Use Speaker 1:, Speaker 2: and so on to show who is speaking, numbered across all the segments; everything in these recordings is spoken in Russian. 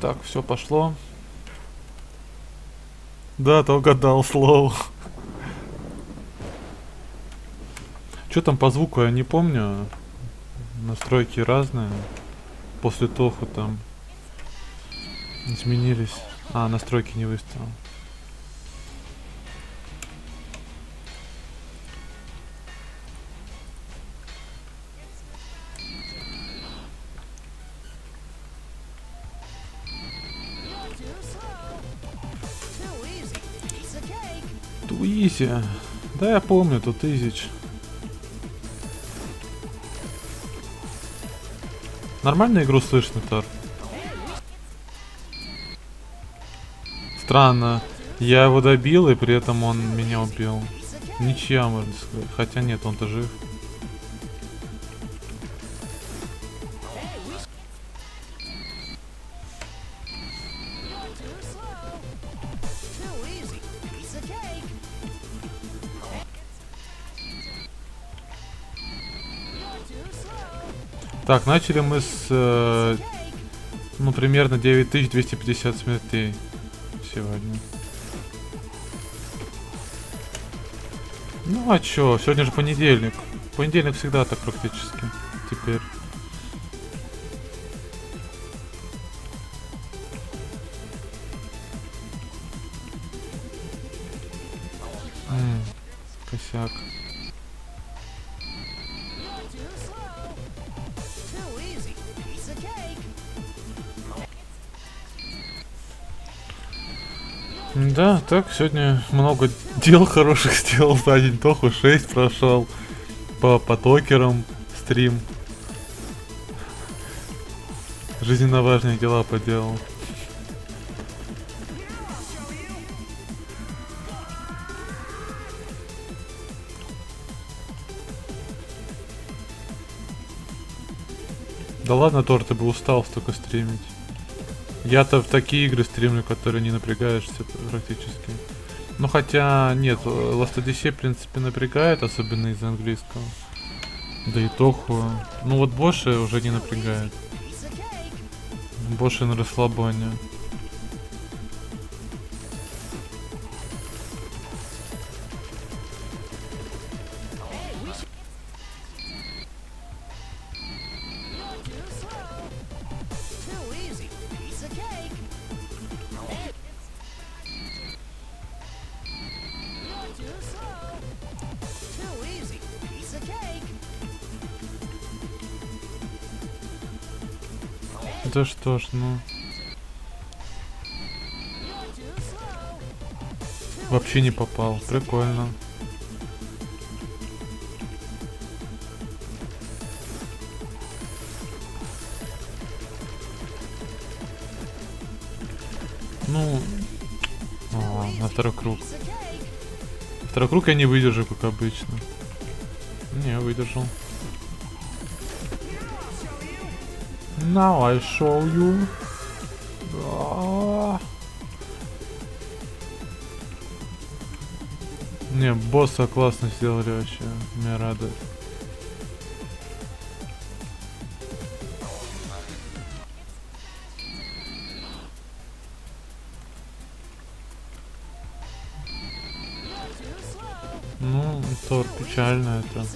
Speaker 1: Так, все пошло. Да, то угадал слово. Что там по звуку, я не помню. Настройки разные. После Тоху там изменились. А, настройки не выставил. Туизи. Да, я помню, тут Изич. Нормально игру слышно, Тор? Странно. Я его добил, и при этом он меня убил. Ничья, можно сказать. Хотя нет, он-то жив. Так, начали мы с, э, ну, примерно 9250 смертей сегодня. Ну, а чё, сегодня же понедельник. Понедельник всегда так практически. Теперь. Так, сегодня много дел хороших сделал за день. Тоху 6 прошел. По потокерам стрим. Жизненно важные дела поделал. Да ладно, Тор, ты бы устал столько стримить. Я-то в такие игры стримлю, которые не напрягаешься практически. Ну хотя, нет, Last Odyssey, в принципе, напрягает, особенно из английского. Да и Тоху. Ну вот Боши уже не напрягает. Боши на расслабоне. Что ж, ну. Вообще не попал. Прикольно. Ну, а, на второй круг. Второй круг я не выдержу, как обычно. Не, выдержал. Now I show you. Не, босса классно сделали вообще. Меня радует. Ну, Тор, печально это.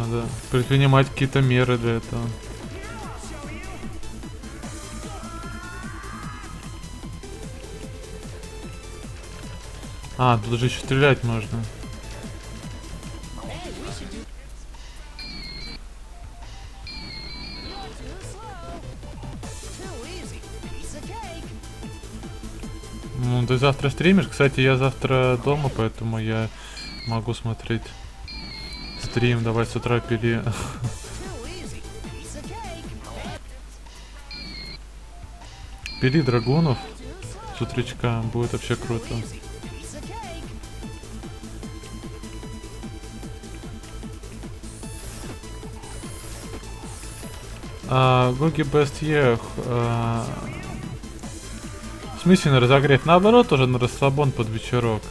Speaker 1: Надо предпринимать какие-то меры для этого. А, тут же еще стрелять можно. Ну, ты завтра стримишь? Кстати, я завтра дома, поэтому я могу смотреть стрим. Давай с утра пили. Пили драгунов с утречка. Будет вообще круто. А, Гоги Бест Ех. А, в смысле на разогрев? Наоборот, уже на расслабон под вечерок.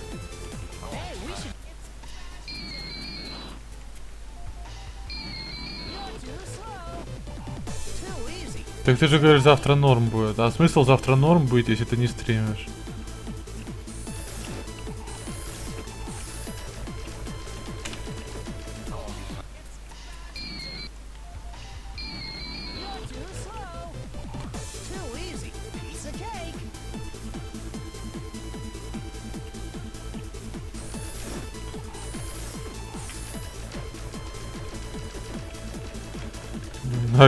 Speaker 1: Так ты же говоришь, завтра норм будет. А смысл завтра норм будет, если ты не стримишь?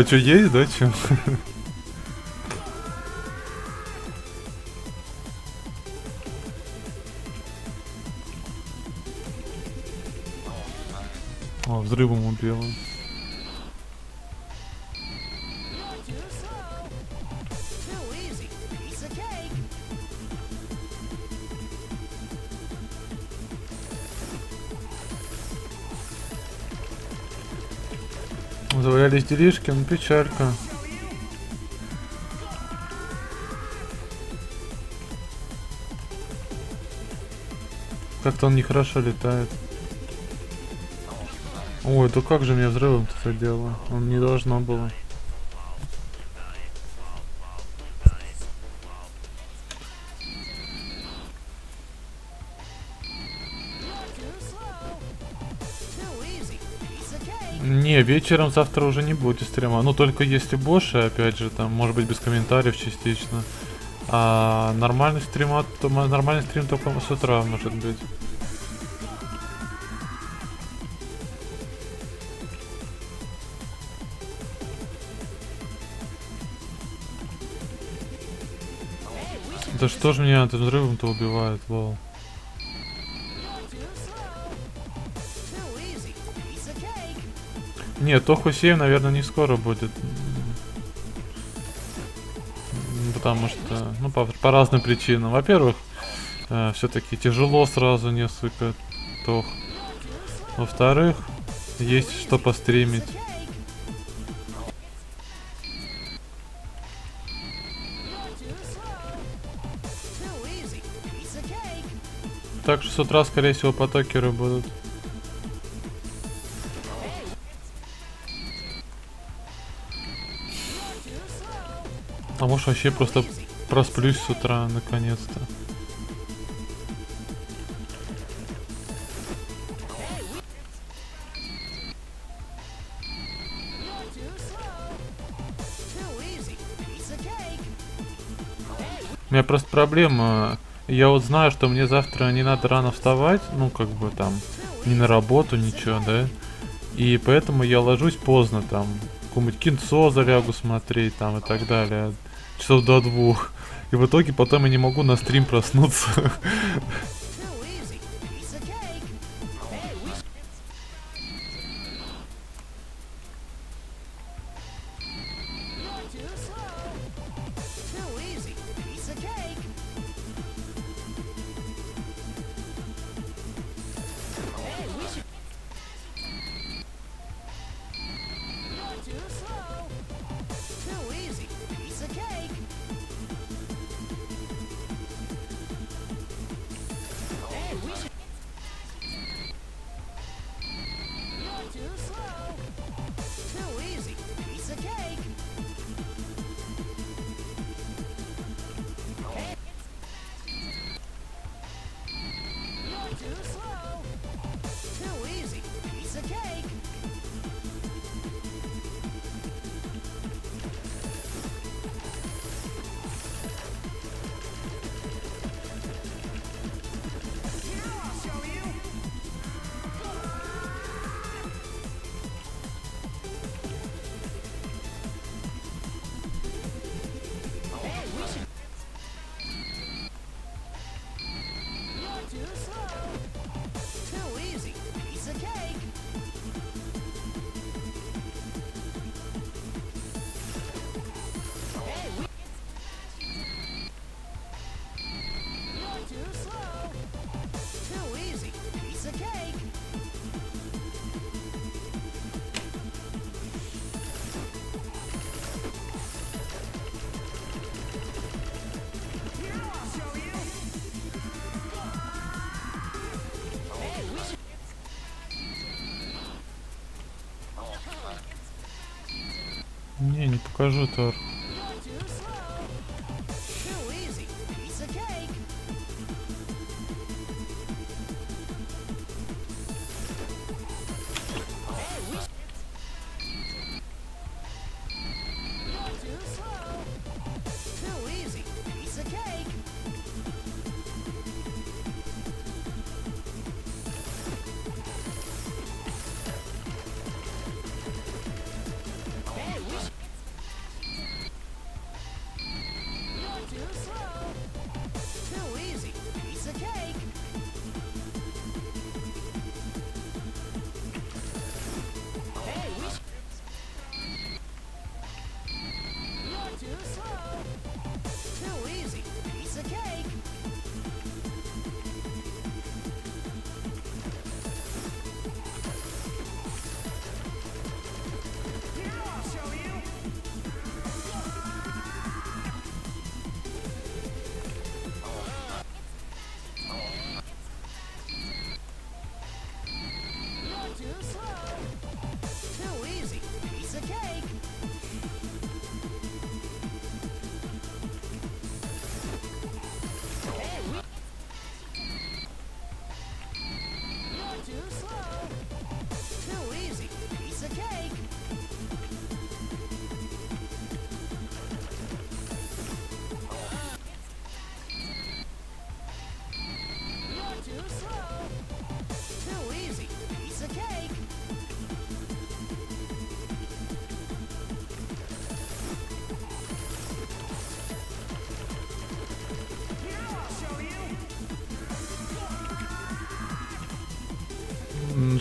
Speaker 1: А что, есть, да, чё? О, взрывом убила. Завалялись делишки, ну печалька. Как-то он нехорошо летает. Ой, да как же меня взрывом-то задело? Он не должно было. Вечером завтра уже не будет стрима. Ну, только если Боши, опять же, там, может быть, без комментариев частично. А нормальный стрим, от- нормальный стрим только с утра, может быть. Да что ж меня этим взрывом-то убивает, лол. Нет, Тоху 7, наверное, не скоро будет. Потому что, ну, по, по разным причинам. Во-первых, все-таки тяжело сразу несколько Тох. Во-вторых, есть что постримить. Так что с утра, скорее всего, потокеры будут. А может вообще просто просплюсь с утра, наконец-то. У меня просто проблема. Я вот знаю, что мне завтра не надо рано вставать, ну, как бы там, не на работу, ничего, да. И поэтому я ложусь поздно, там, какое-нибудь кинцо залягу смотреть, там, и так далее. Часов до двух. И в итоге потом я не могу на стрим проснуться.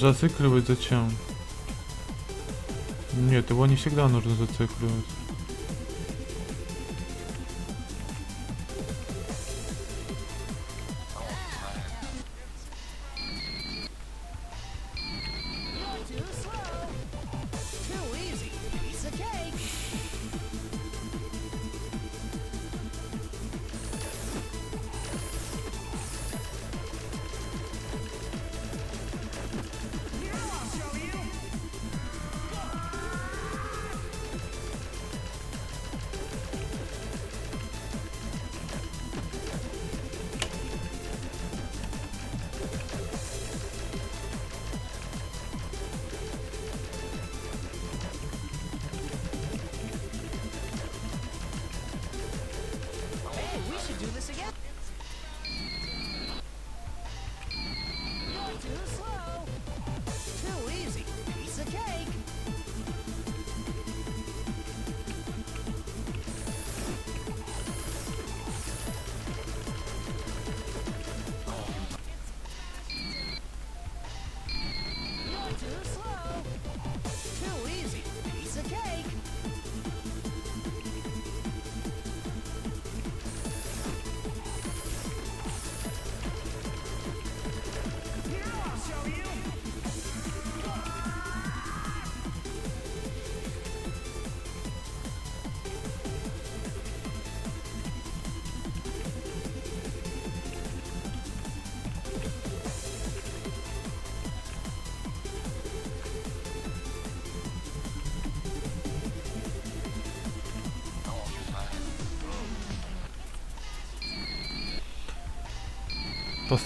Speaker 1: Зацикливать зачем? Нет, его не всегда нужно зацикливать.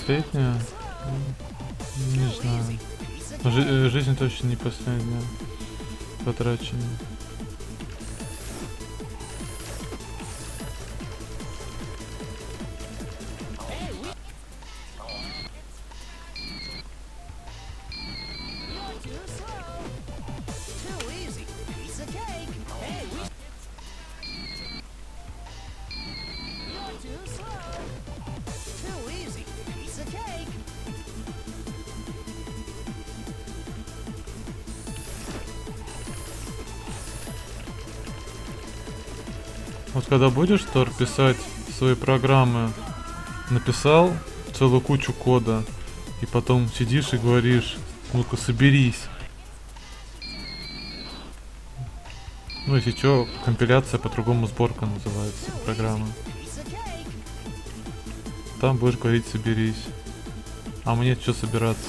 Speaker 1: Последняя? Не знаю. Э, жизнь точно не последняя. Потраченная. Вот когда будешь, Тор, писать свои программы, написал целую кучу кода, и потом сидишь и говоришь, ну-ка соберись. Ну, если что, компиляция по-другому сборка называется программы. Там будешь говорить соберись. А мне что собираться?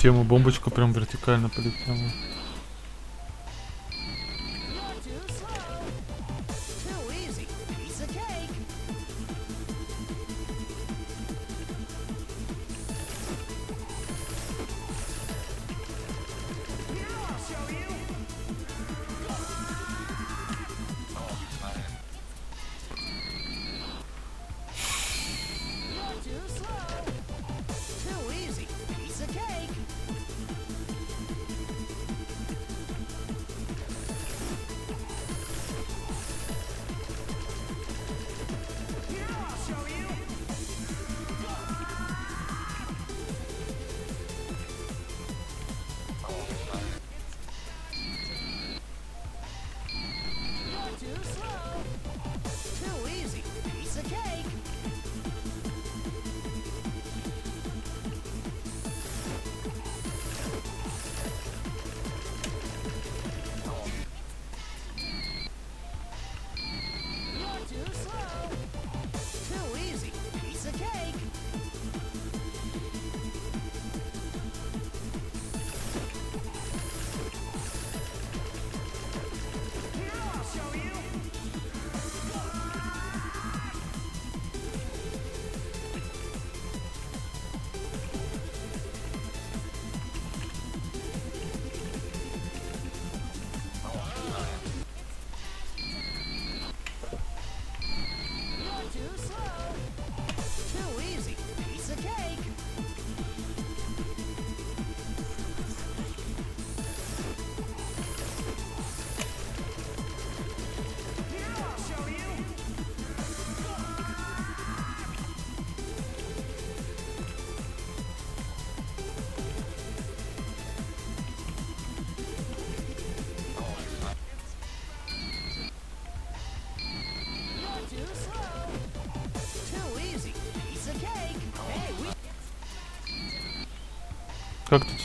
Speaker 1: тему, бомбочка прям вертикально полетела.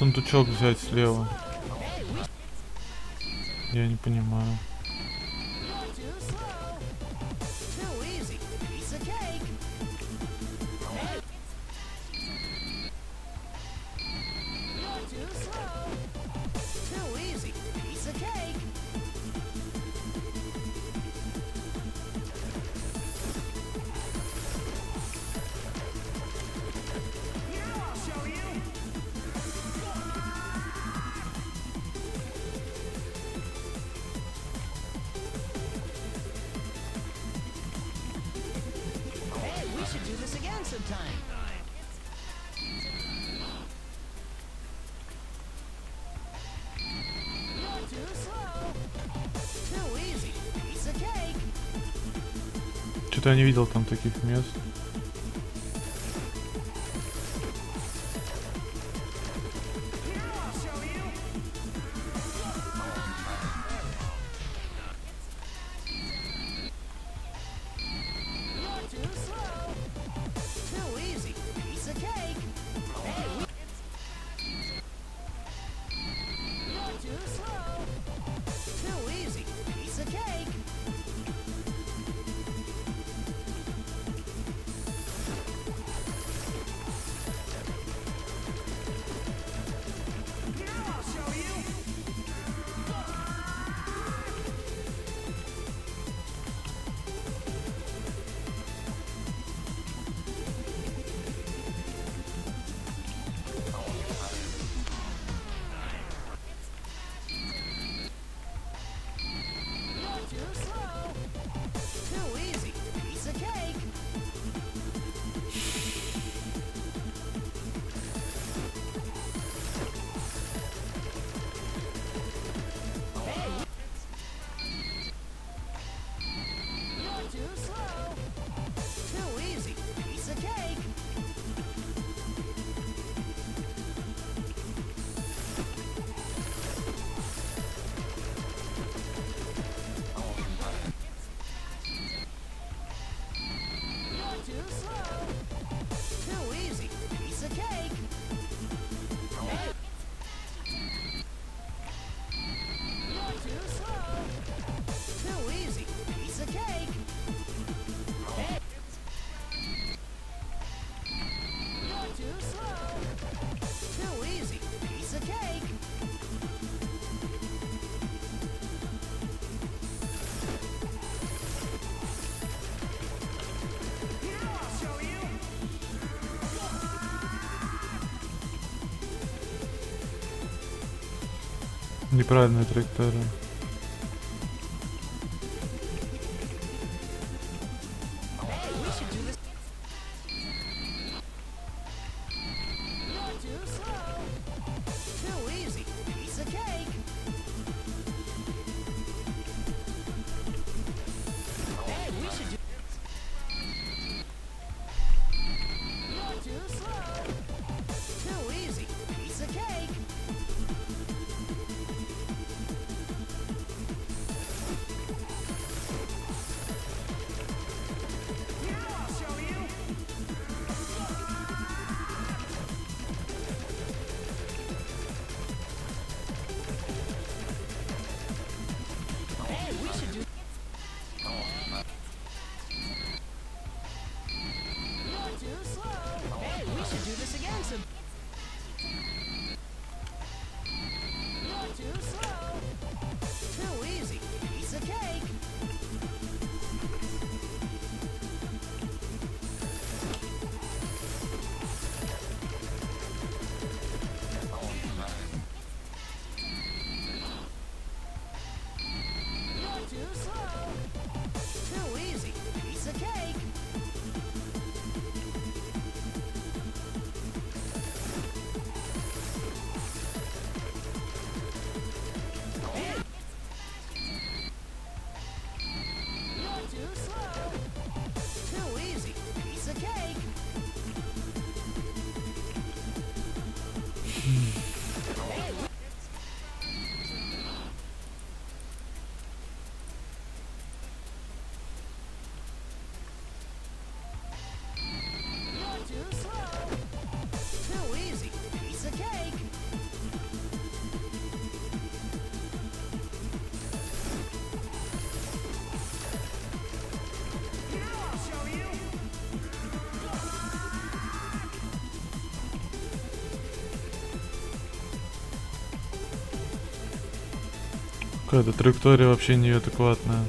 Speaker 1: сундучок взять слева? Я не понимаю. что-то я не видел там таких мест. неправильная траектория. Какая-то траектория вообще неадекватная.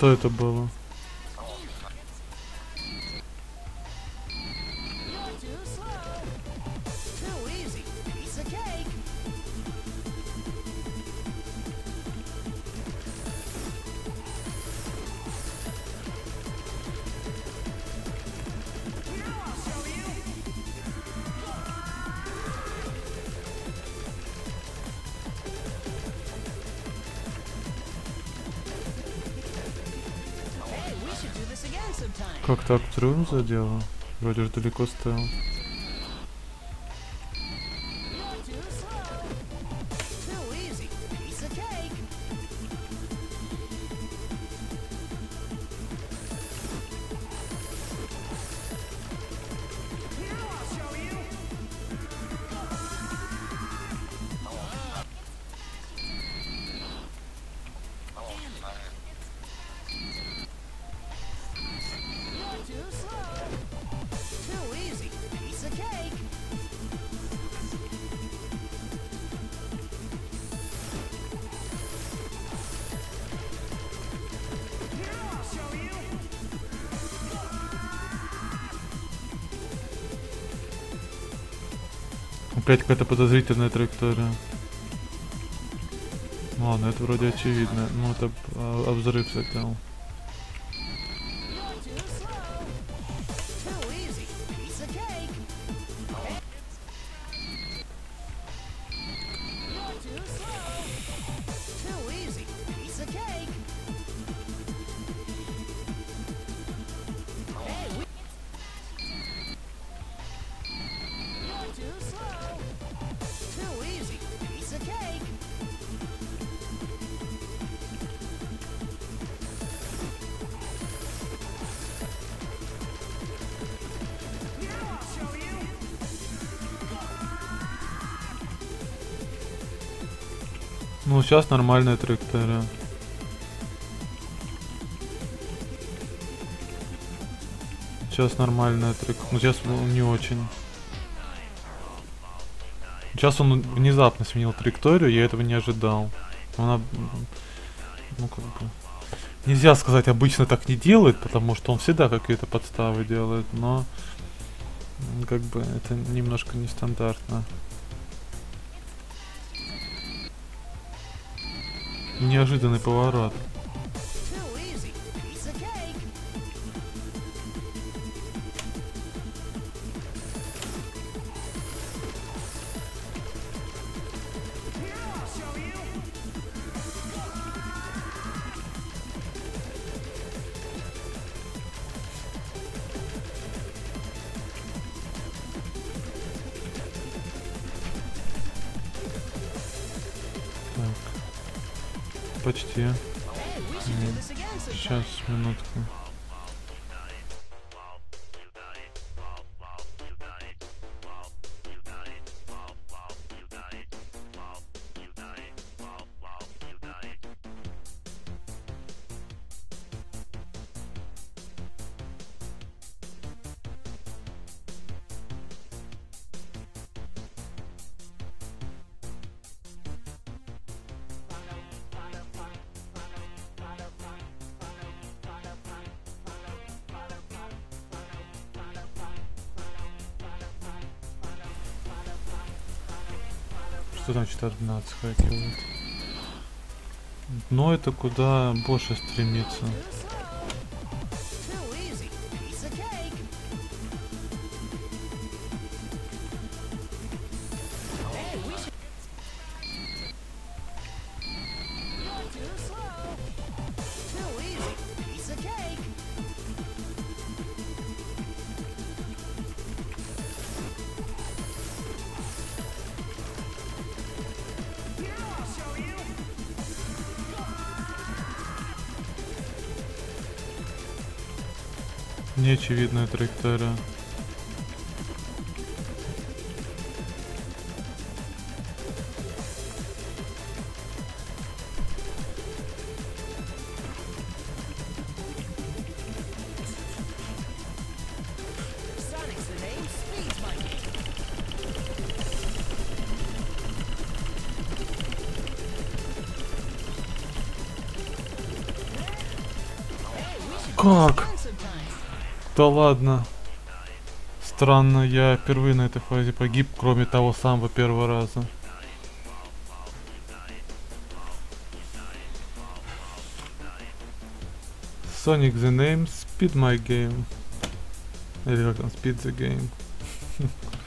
Speaker 1: что это было? Так, взрывом задело? Вроде же далеко стоял. Опять какая-то подозрительная траектория. Ладно, это вроде очевидно. Ну, это а, а взрыв сейчас нормальная траектория. Сейчас нормальная траектория. Ну, сейчас ну, не очень. Сейчас он внезапно сменил траекторию, я этого не ожидал. Она, ну, как бы... Нельзя сказать, обычно так не делает, потому что он всегда какие-то подставы делает, но... Как бы это немножко нестандартно. Неожиданный поворот. Что значит одна отскакивает? Но это куда больше стремится. Неочевидная траектория. Да ладно. Странно, я впервые на этой фазе погиб, кроме того самого первого раза. Sonic the Name, Speed My Game. Или как там, Speed the Game.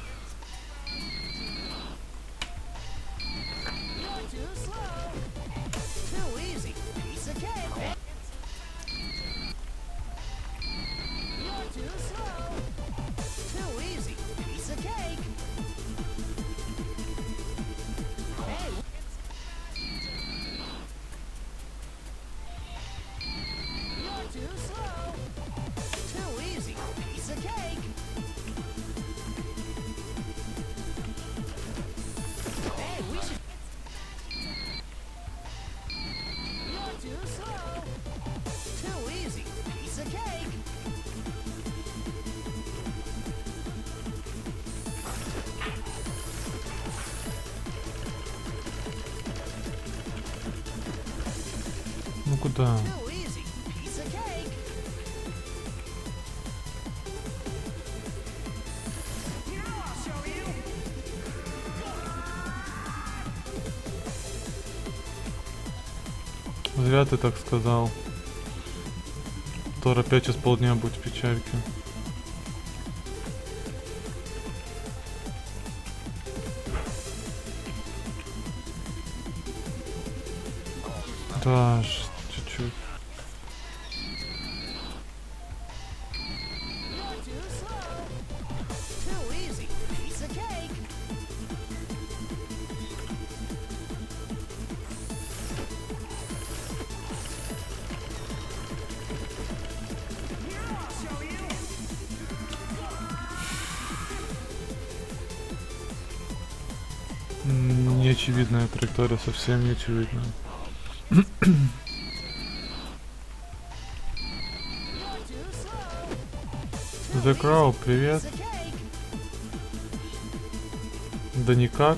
Speaker 1: ты так сказал. Тор опять через полдня будет в печальке. Совсем неочевидная.
Speaker 2: Too slow.
Speaker 1: The Crow, привет. Да никак.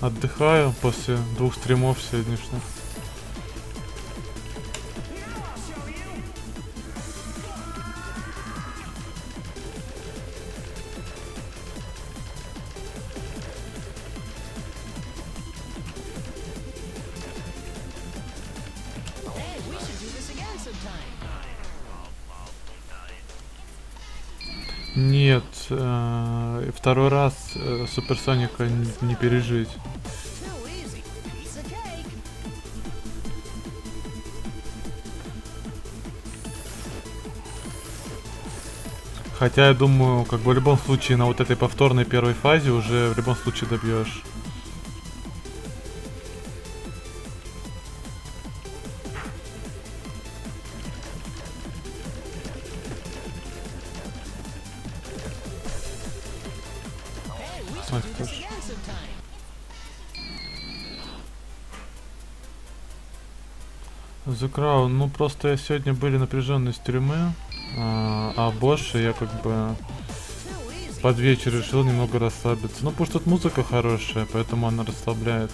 Speaker 1: Отдыхаю после двух стримов сегодняшних. Второй раз э, Суперсоника не пережить. Хотя я думаю, как бы в любом случае на вот этой повторной первой фазе уже в любом случае добьешь. Просто сегодня были напряженные стримы, а, а больше я как бы под вечер решил немного расслабиться. Ну потому что тут музыка хорошая, поэтому она расслабляет.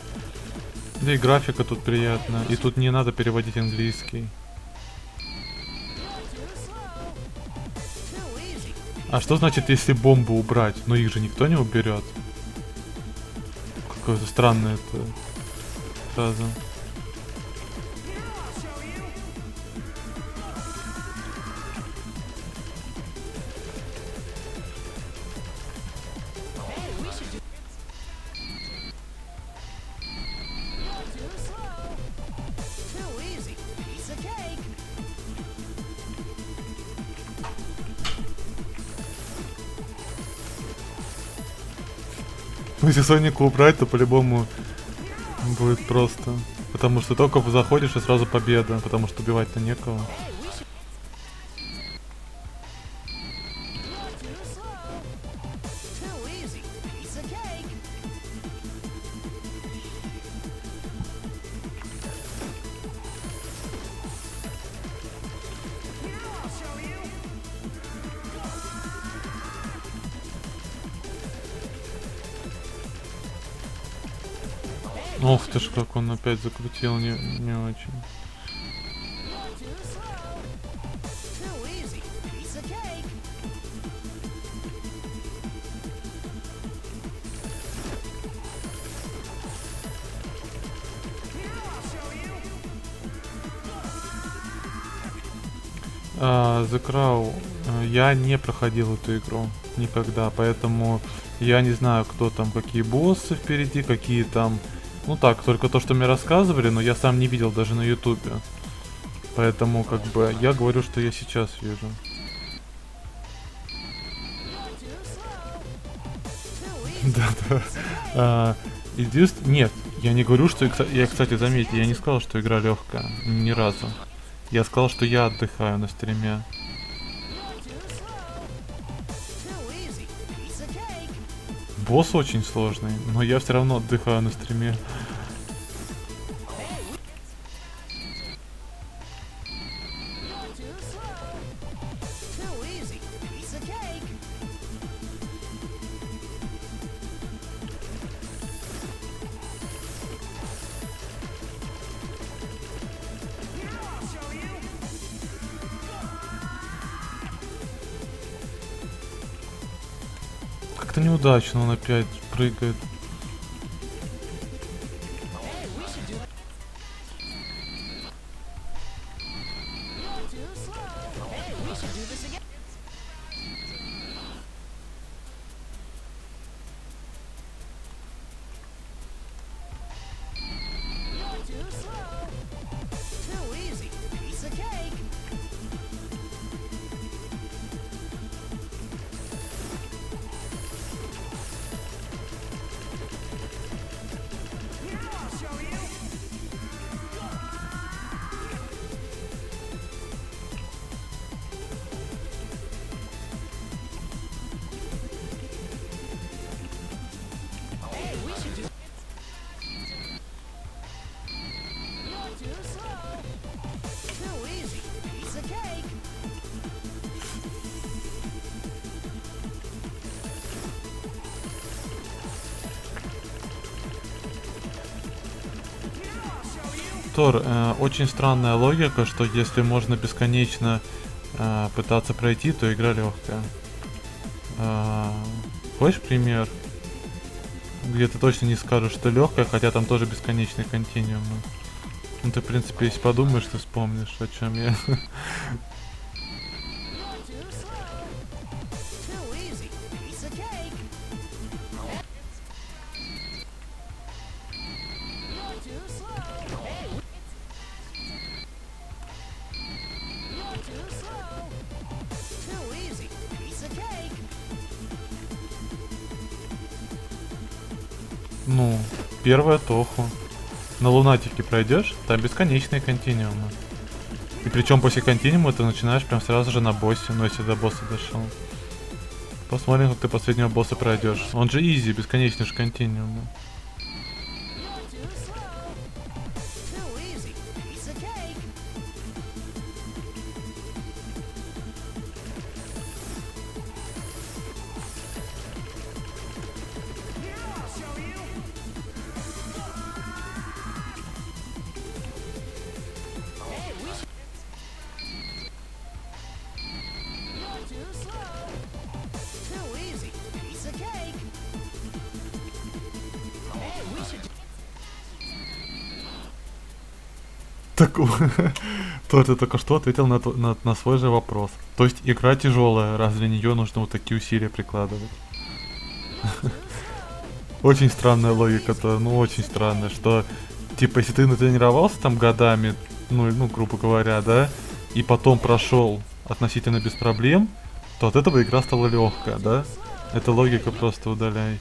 Speaker 1: Да и графика тут приятная, и тут не надо переводить английский. А что значит, если бомбу убрать? Ну их же никто не уберет. Какая-то странная это фраза. Если Соника убрать, то по-любому будет просто. Потому что только заходишь и сразу победа, потому что убивать-то некого. Как он опять закрутил, не, не очень. Crow, э, я не проходил эту игру никогда, поэтому я не знаю, кто там, какие боссы впереди, какие там... Ну так, только то, что мне рассказывали, но я сам не видел даже на ютубе. Поэтому, как бы, я говорю, что я сейчас вижу. Да-да. А, единств- Нет, я не говорю, что... Я, кстати, заметьте, я не сказал, что игра легкая. Ни разу. Я сказал, что я отдыхаю на стриме. Босс очень сложный, но я все равно отдыхаю на стриме. Неудачно он опять прыгает. Очень странная логика, что если можно бесконечно э, пытаться пройти, то игра легкая. Э, хочешь пример? Где ты точно не скажешь, что легкая, хотя там тоже бесконечные континуумы. Ну ты, в принципе, если подумаешь, ты вспомнишь, о чем я. Ну, первая Тоху. На Лунатике пройдешь, там бесконечные континуумы. И причем после континуума ты начинаешь прям сразу же на боссе, ну если до босса дошел. Посмотрим, как ты последнего босса пройдешь. Он же изи, бесконечный же континуумы. Так, Тор, ты только что ответил на, на, на свой же вопрос. То есть игра тяжелая, раз для нее нужно вот такие усилия прикладывать. Очень странная логика, то, ну очень странная, что типа если ты натренировался там годами, ну, ну грубо говоря, да, и потом прошел относительно без проблем, то от этого игра стала легкая, да? Эта логика просто удаляй.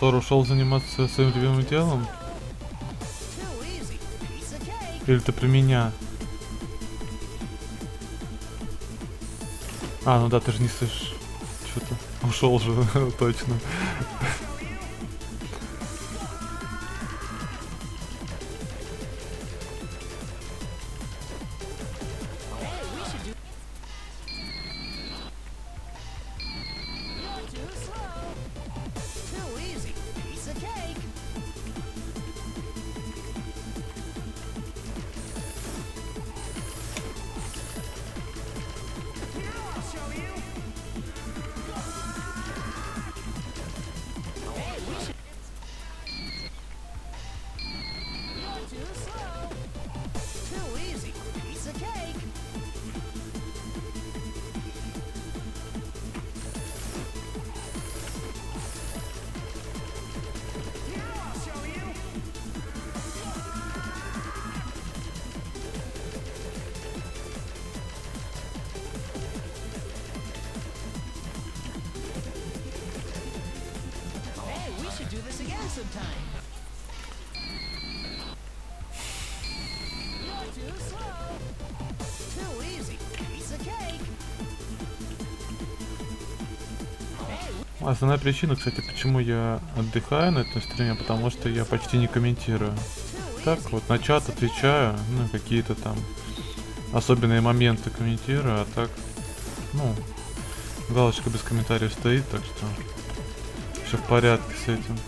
Speaker 1: Тор ушел заниматься своим любимым делом? Или ты про меня? А, ну да, ты же не слышишь. Что-то ушел же, точно. Основная причина, кстати, почему я отдыхаю на этом стриме, потому что я почти не комментирую. так вот на чат отвечаю, ну, какие-то там особенные моменты комментирую, а так, ну, галочка без комментариев стоит, так что все в порядке с этим.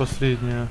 Speaker 1: Последняя.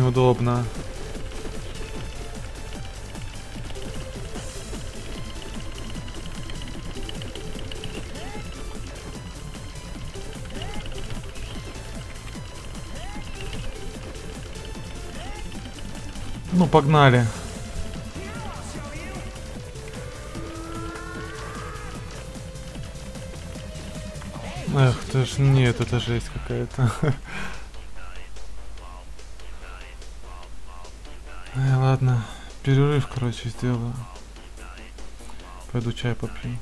Speaker 1: Неудобно. Ну, погнали. Эх, ты ж нет, это жесть какая-то. перерыв, короче, сделаю. Пойду чай попью.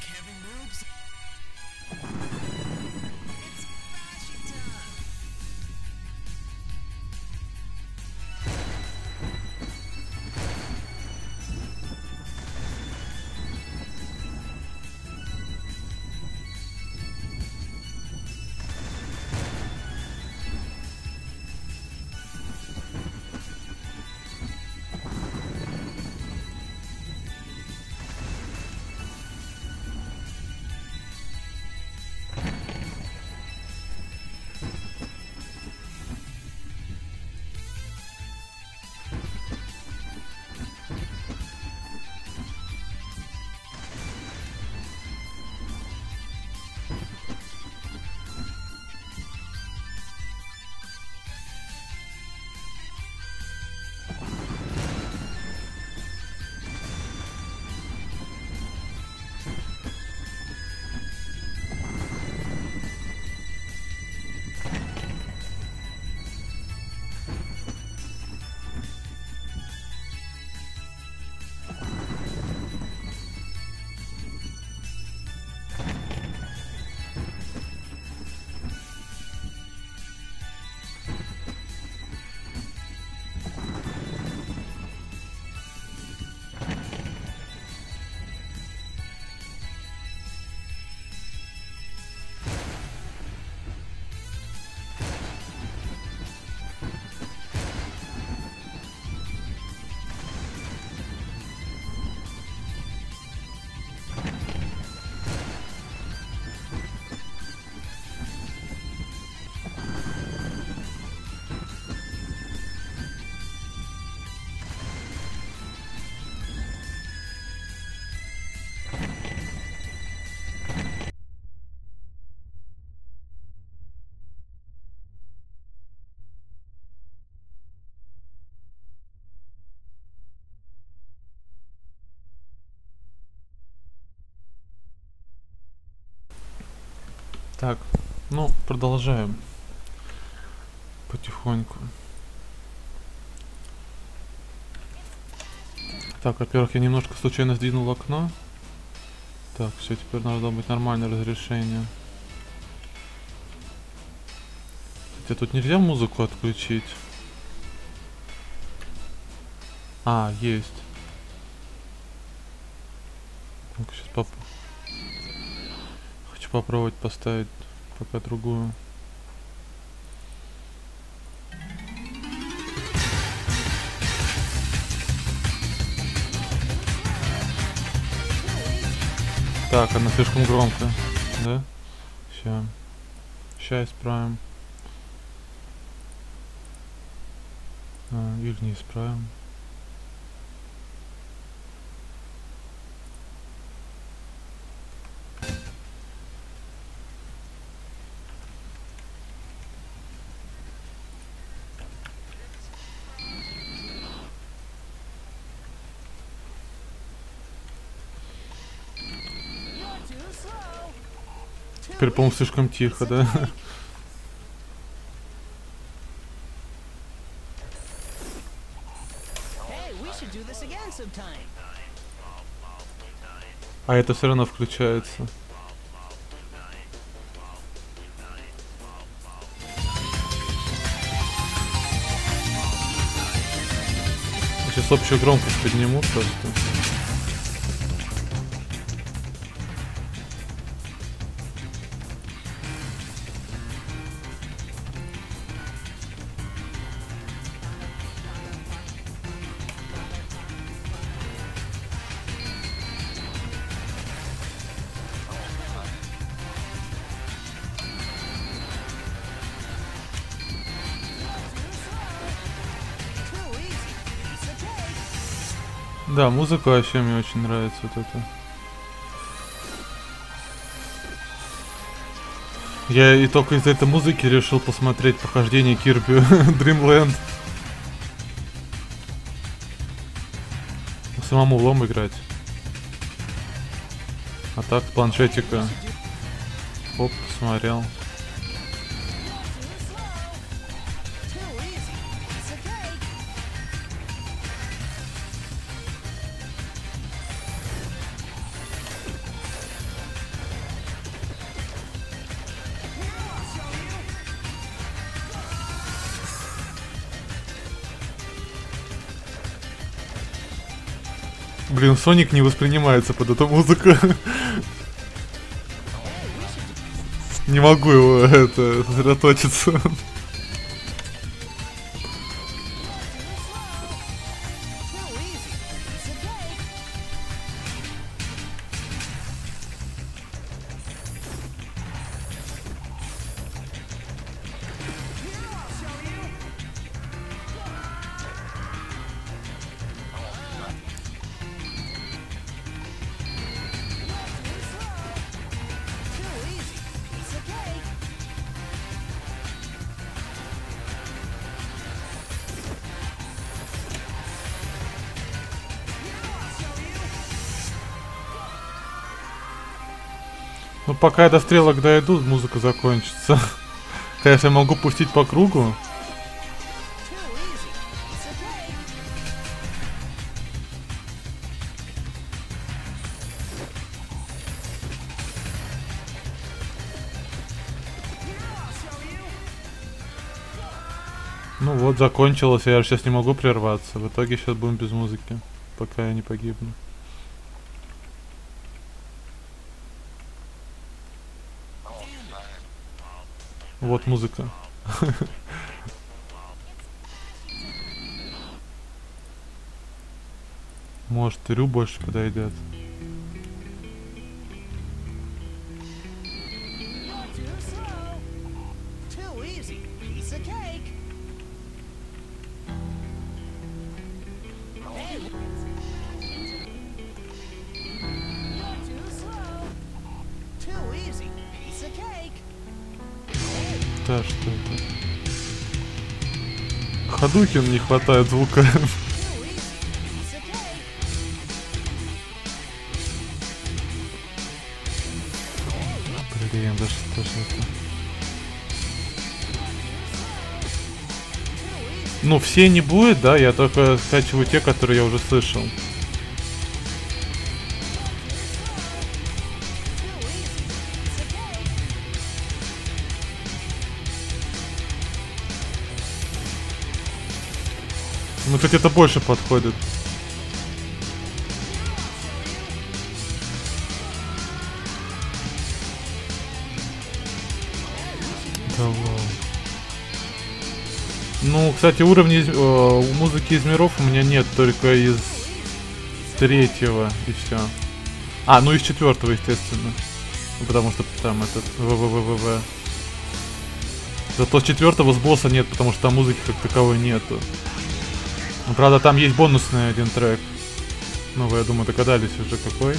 Speaker 1: Kevin moves. Так, ну, продолжаем. Потихоньку. Так, во-первых, я немножко случайно сдвинул окно. Так, все, теперь должно быть нормальное разрешение. Хотя тут нельзя музыку отключить. А, есть. Попробовать поставить пока другую. Так, она слишком громкая, да? Сейчас. Сейчас исправим. А, или не исправим. Теперь, по-моему, слишком тихо, да? А это все равно включается. Сейчас общую громкость подниму просто. Да, музыка вообще мне очень нравится вот это. Я и только из-за этой музыки решил посмотреть похождение Кирби Dreamland. Самому влом играть. А так, планшетика. Оп, посмотрел. Соник не воспринимается под эту музыку. Не могу его это сосредоточиться. Пока я до стрелок дойду, музыка закончится. Конечно, я могу пустить по кругу. Ну вот, закончилось, я сейчас не могу прерваться. В итоге сейчас будем без музыки, пока я не погибну. Вот музыка. Может, Рю больше подойдет. Ходукин не хватает звука. Блин, да что ж это? Ну, все не будет, да, я только скачиваю те, которые я уже слышал. Ну, кстати, это больше подходит. Да. Ну, кстати, уровней э, музыки из миров у меня нет, только из третьего и все. А, ну из четвертого, естественно. Ну, Потому что там этот ВВВВ. Зато с четвертого с босса нет, потому что там музыки как таковой нету. Ну, правда, там есть бонусный один трек. Ну, вы, я думаю, догадались уже какой.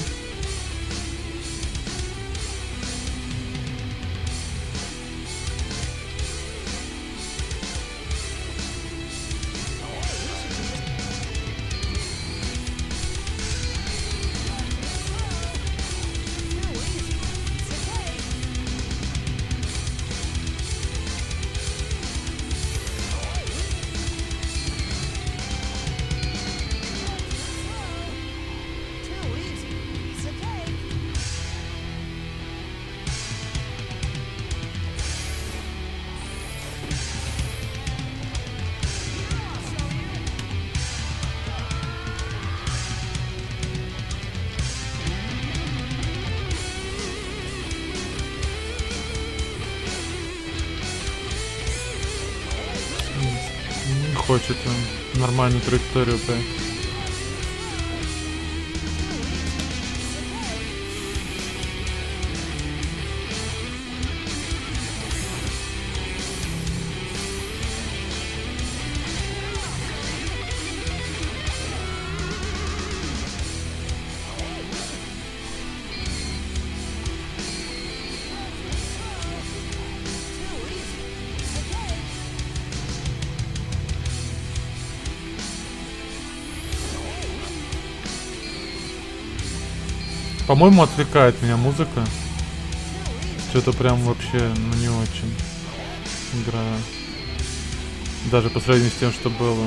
Speaker 1: Нормальную траекторию брать. По-моему, отвлекает меня музыка. Что-то прям вообще, ну, не очень. Игра. Даже по сравнению с тем, что было.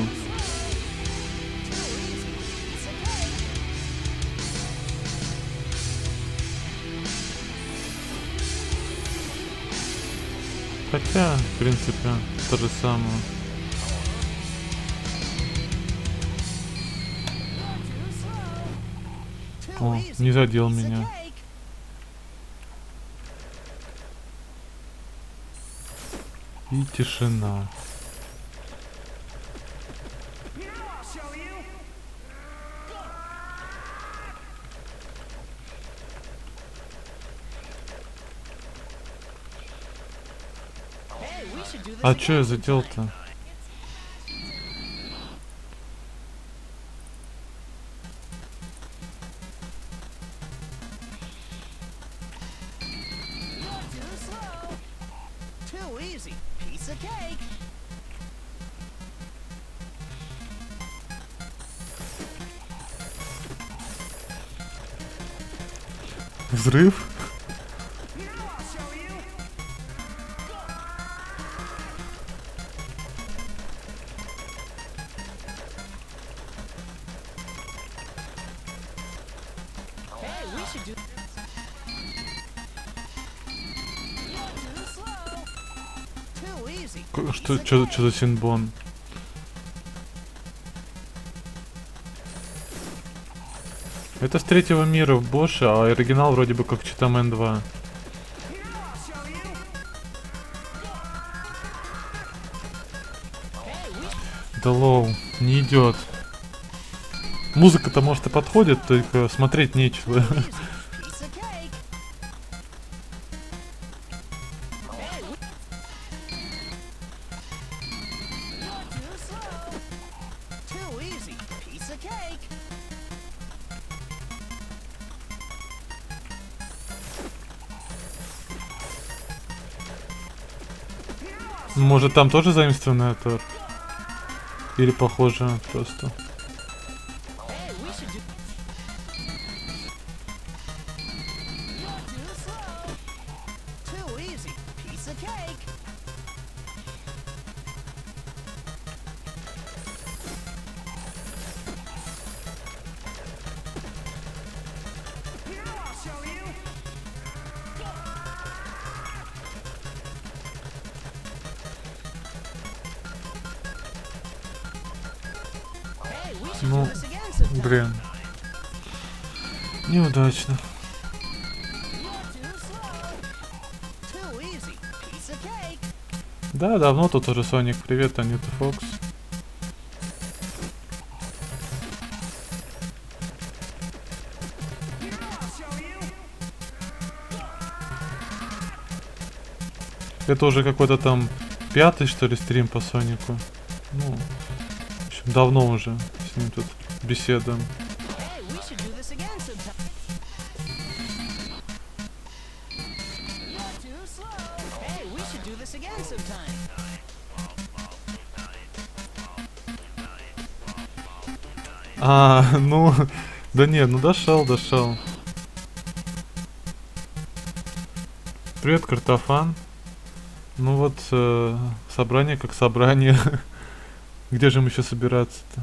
Speaker 1: Хотя, в принципе, то же самое. Не задел меня. И тишина. А чё я задел-то? Чё за синбон? Это с третьего мира в Боше, а оригинал вроде бы как Cheetahmen 2. Да лоу, не идет. Музыка-то может и подходит, только смотреть нечего. Может там тоже заимствованный Тор? Или похоже просто? Тут уже Соник. Привет, Анита Фокс. Это уже какой-то там пятый, что ли, стрим по Сонику. Ну, в общем, давно уже с ним тут беседуем. А, ну, да нет, ну дошел, дошел. Привет, картофан. Ну вот, э, собрание как собрание. Где же им еще собираться-то?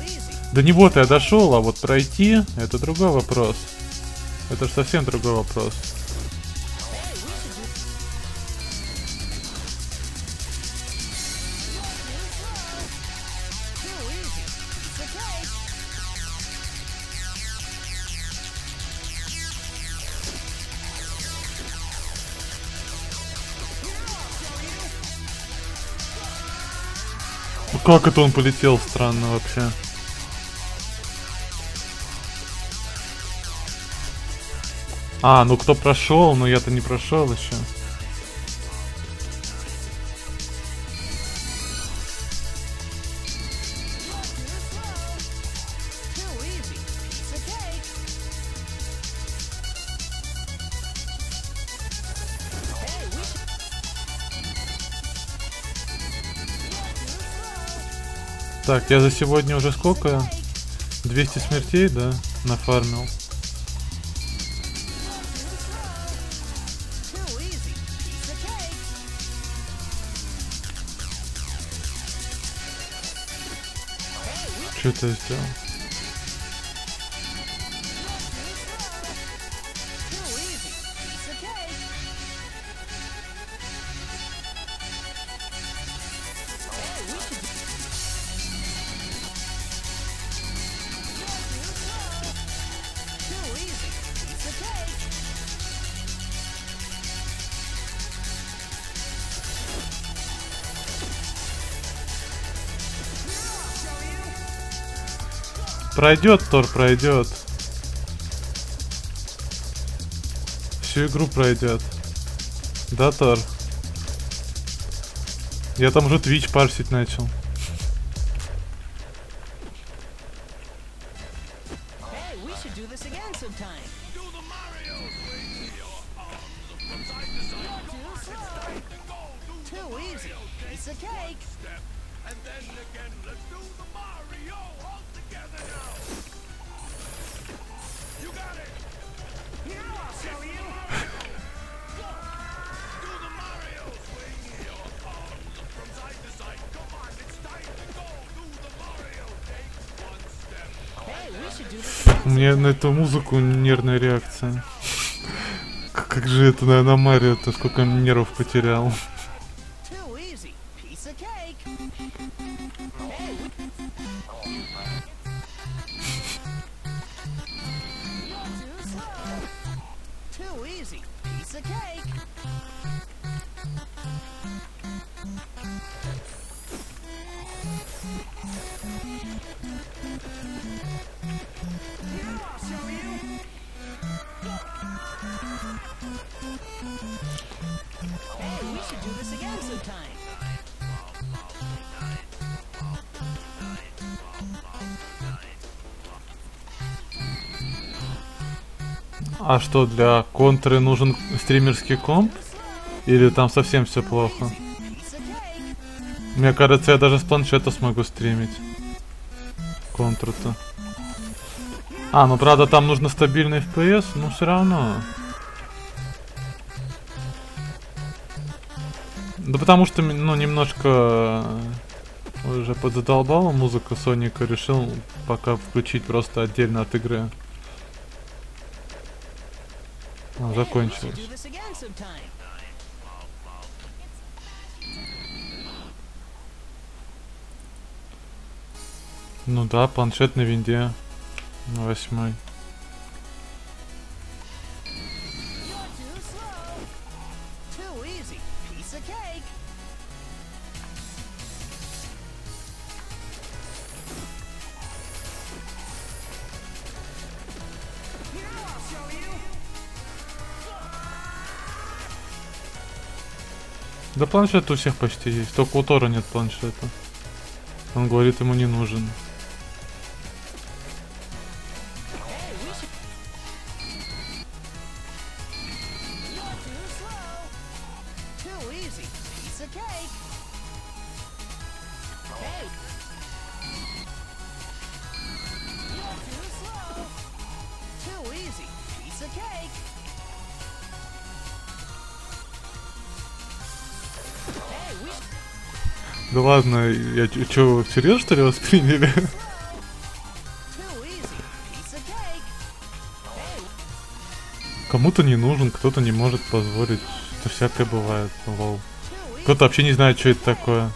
Speaker 2: Easy.
Speaker 1: До него-то я дошел, а вот пройти это другой вопрос. Это же совсем другой вопрос. Как это он полетел странно вообще? А, ну кто прошел, но я-то не прошел еще. Так, я за сегодня уже сколько? 200 смертей, да? Нафармил. Что ты Пройдет, Тор, пройдет. Всю игру пройдет. Да, Тор? Я там уже Twitch парсить начал. Эту музыку нервная реакция. Как же это на, на Марио-то, сколько нервов потерял. Что, для контры нужен стримерский комп? Или там совсем все плохо? Мне кажется, я даже с планшета смогу стримить. Контр-то. А, ну правда там нужно стабильный FPS, но все равно. Да потому что, ну, немножко э, уже подзадолбала музыка Соника, решил пока включить просто отдельно от игры. А, закончилось. Ну да, планшет на винде. На восьмой. Да планшет у всех почти есть, только у Тора нет планшета. Он говорит, ему не нужен. Ладно, я чё, всерьез что ли восприняли? Кому-то не нужен, кто-то не может позволить. Это всякое бывает, лол. Кто-то вообще не знает, что это такое.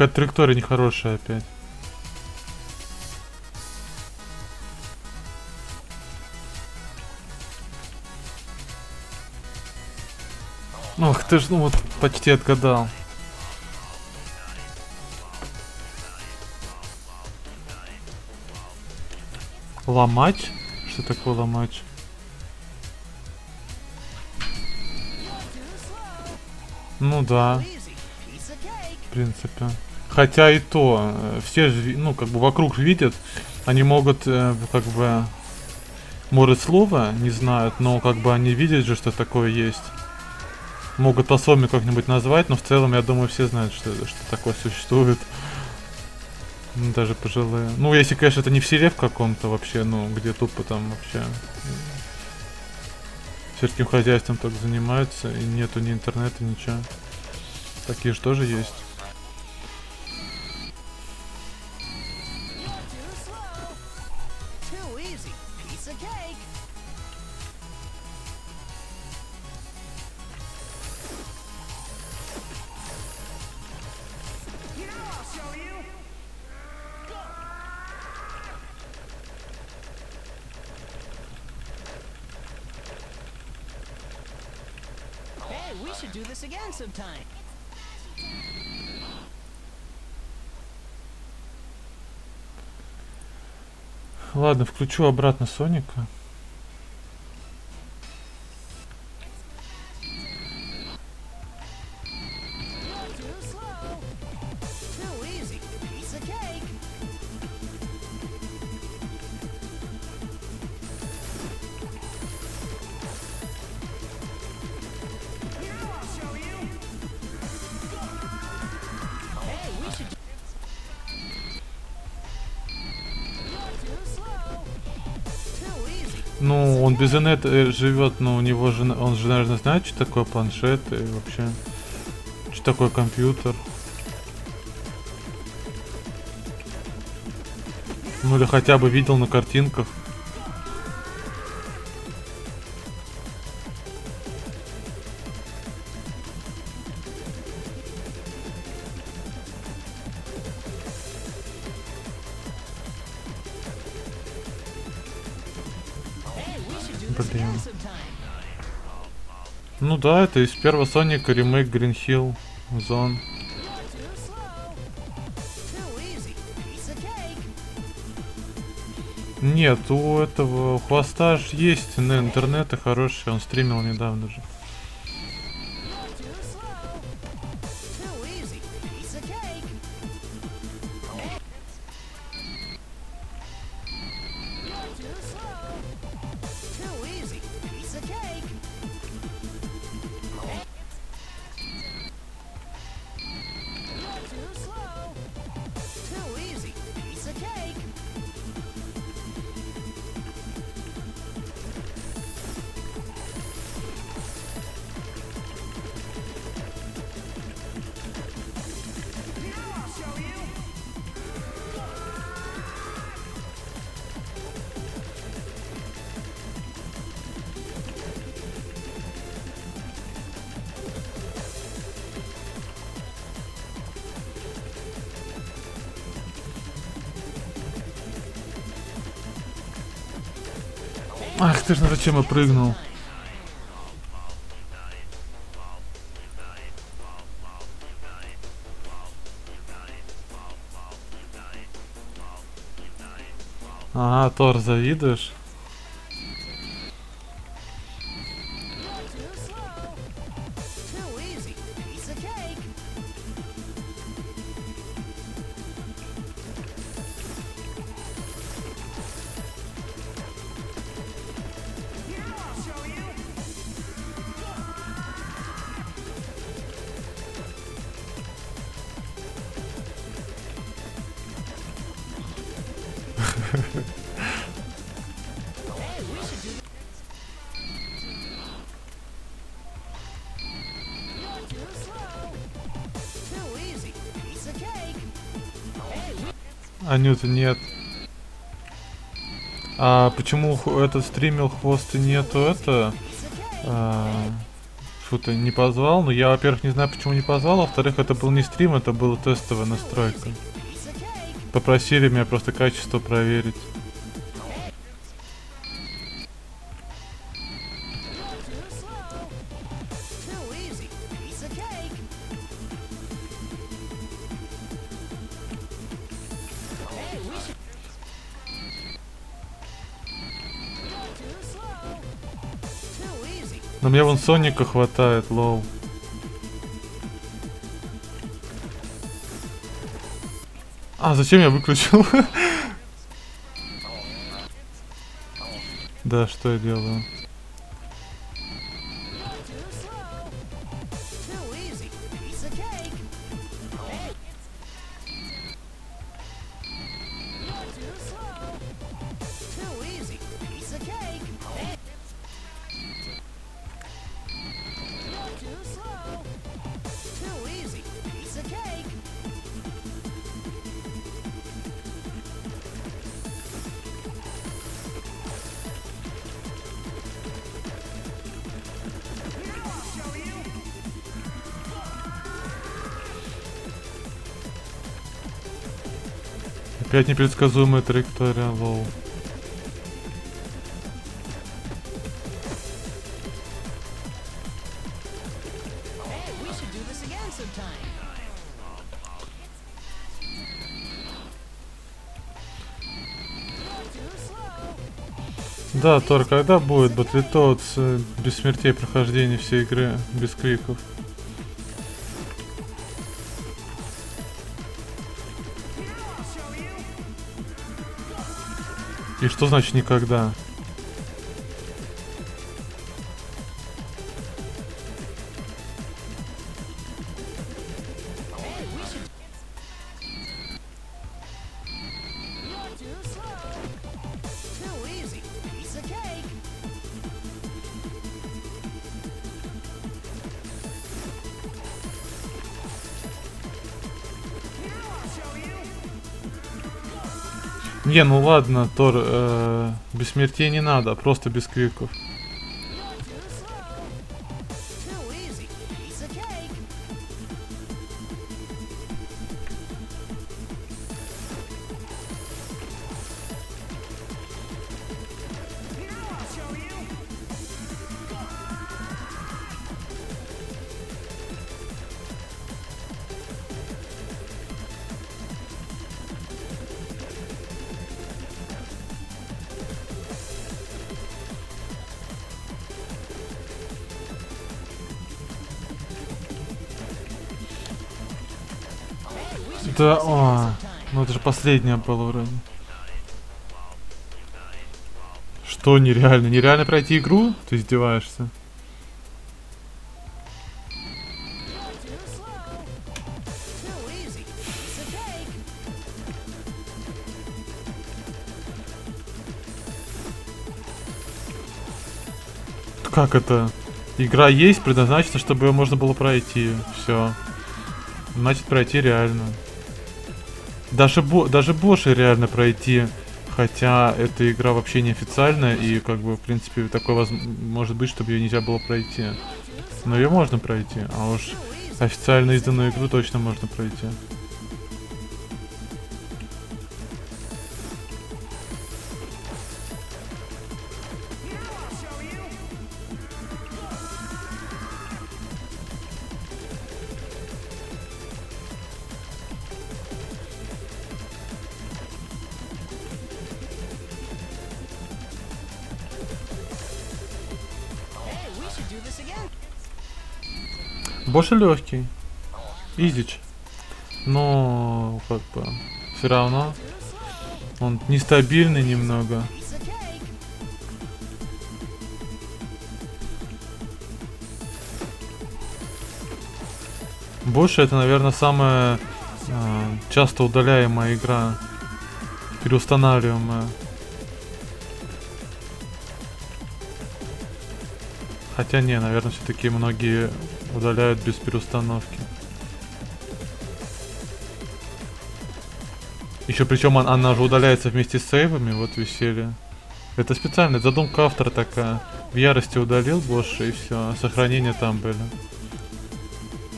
Speaker 1: Какая-то траектория нехорошая опять. Ох ты ж, ну вот почти отгадал. Ломать? Что такое ломать? Ну да. В принципе. Хотя и то, э, все же, ну, как бы вокруг видят, они могут, э, как бы, может слово не знают, но как бы они видят же, что такое есть. Могут по-своему как-нибудь назвать, но в целом, я думаю, все знают, что, что такое существует. Даже пожилые. Ну, если, конечно, это не в селе в каком-то вообще, ну, где тупо там вообще сельским хозяйством только занимаются, и нету ни интернета, ничего. Такие же тоже есть. Ладно, включу обратно Соника. Ну, он без инета живет, но у него же, он же, наверное, знает, что такое планшет и вообще, что такое компьютер. Ну или хотя бы видел на картинках. Да, это из первого Соника ремейк Green Hill Zone. Нет, у этого у хвоста есть на интернета хороший, он стримил недавно же. Зачем я прыгнул? Ага, Тор, завидуешь? Анюта, нет. А почему этот стримил хвост и нету это? А, фу, ты не позвал? Ну я, во-первых, не знаю, почему не позвал, а во-вторых, это был не стрим, это была тестовая настройка. Попросили меня просто качество проверить. Вон Соника хватает, лоу. А, зачем я выключил? Да, что я делаю? Опять непредсказуемая траектория, лоу. Да, Тор, когда будет Battletoads э, без смертей прохождения всей игры, без криков? Что значит никогда? Не, ну ладно, Тор, э, без смертей не надо, а просто без криков. Последняя была вроде. Что нереально? Нереально пройти игру? Ты издеваешься? Как это? Игра есть, предназначена, чтобы ее можно было пройти. Все. Значит, пройти реально. Даже, бо даже Боши реально пройти. Хотя эта игра вообще не официальная, и как бы, в принципе, такое воз... может быть, чтобы ее нельзя было пройти. Но ее можно пройти, а уж официально изданную игру точно можно пройти. Больше легкий. Изич. Но как бы все равно он нестабильный немного. Больше это, наверное, самая а, часто удаляемая игра, переустанавливаемая. Хотя не, наверное, все-таки многие удаляют без переустановки. Еще причем он- она же удаляется вместе с сейвами, вот веселье. Это специальная задумка автора такая. В ярости удалил больше и все, сохранения там были.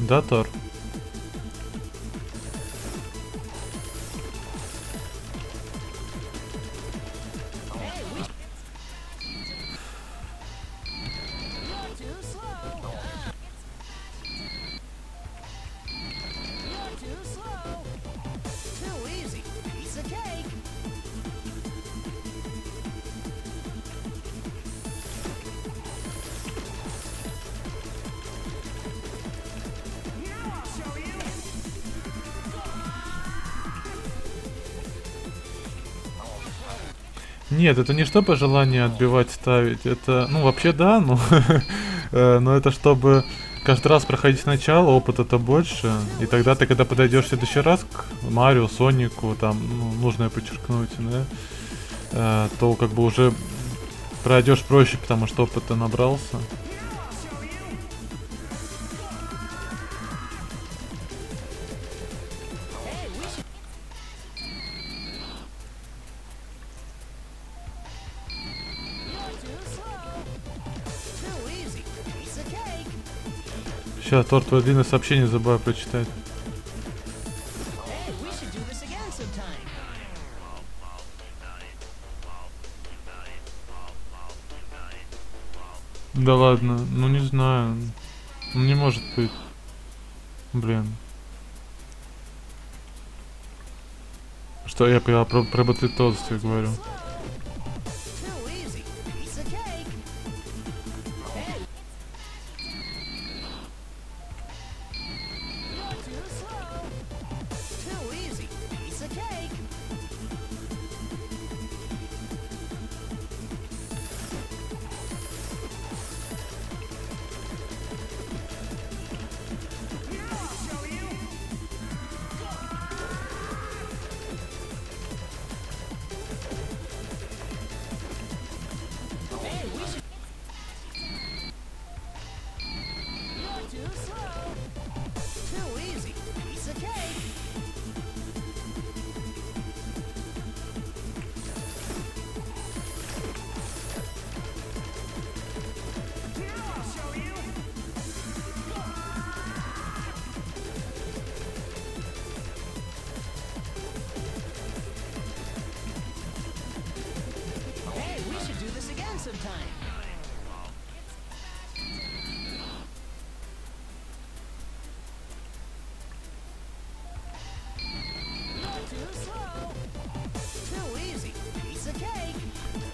Speaker 1: Да, Тор? Нет, это не чтобы желание отбивать ставить. Это, ну, вообще да, но, э, но это чтобы каждый раз проходить сначала, опыта-то больше. И тогда ты, когда подойдешь в следующий раз к Марио, Сонику, там, ну, нужно подчеркнуть, да, э, то как бы уже пройдешь проще, потому что опыта набрался. Сейчас, Тор, твое длинное сообщение забываю прочитать. Да ладно, ну не знаю. Ну не может быть. Блин. Что я, про, про батлитоз говорю.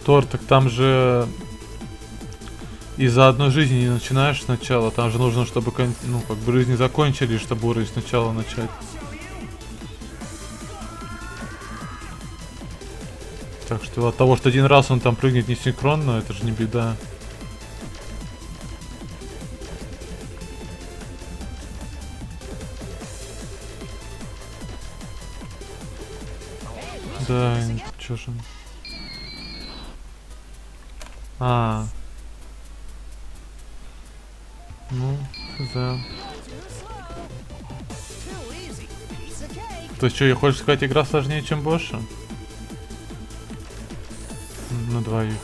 Speaker 1: Тор, так там же и за одной жизни не начинаешь сначала. Там же нужно, чтобы ну, как бы жизни закончились, чтобы уровень сначала начать. Так что от того, что один раз он там прыгнет несинхронно, это же не беда. Да, чё же... А. Ну. То есть что, я хочешь сказать, игра сложнее, чем больше? На двоих.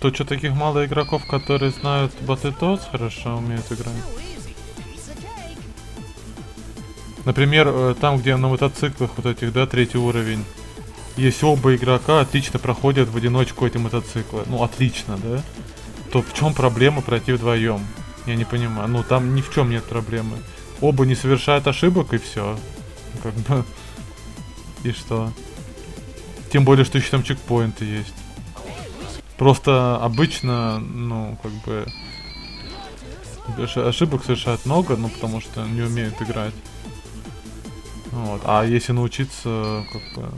Speaker 1: Что, что таких мало игроков, которые знают Battletoads, хорошо умеют играть? Например, э, там, где на мотоциклах вот этих, да, третий уровень, если оба игрока отлично проходят в одиночку эти мотоциклы, ну отлично, да, то в чем проблема пройти вдвоем? Я не понимаю. Ну там ни в чем нет проблемы. Оба не совершают ошибок и все. Как бы. И что? Тем более, что еще там чекпоинты есть. Просто обычно, ну, как бы ош- ошибок совершают много, ну, потому что не умеют играть. Вот. А если научиться, как бы...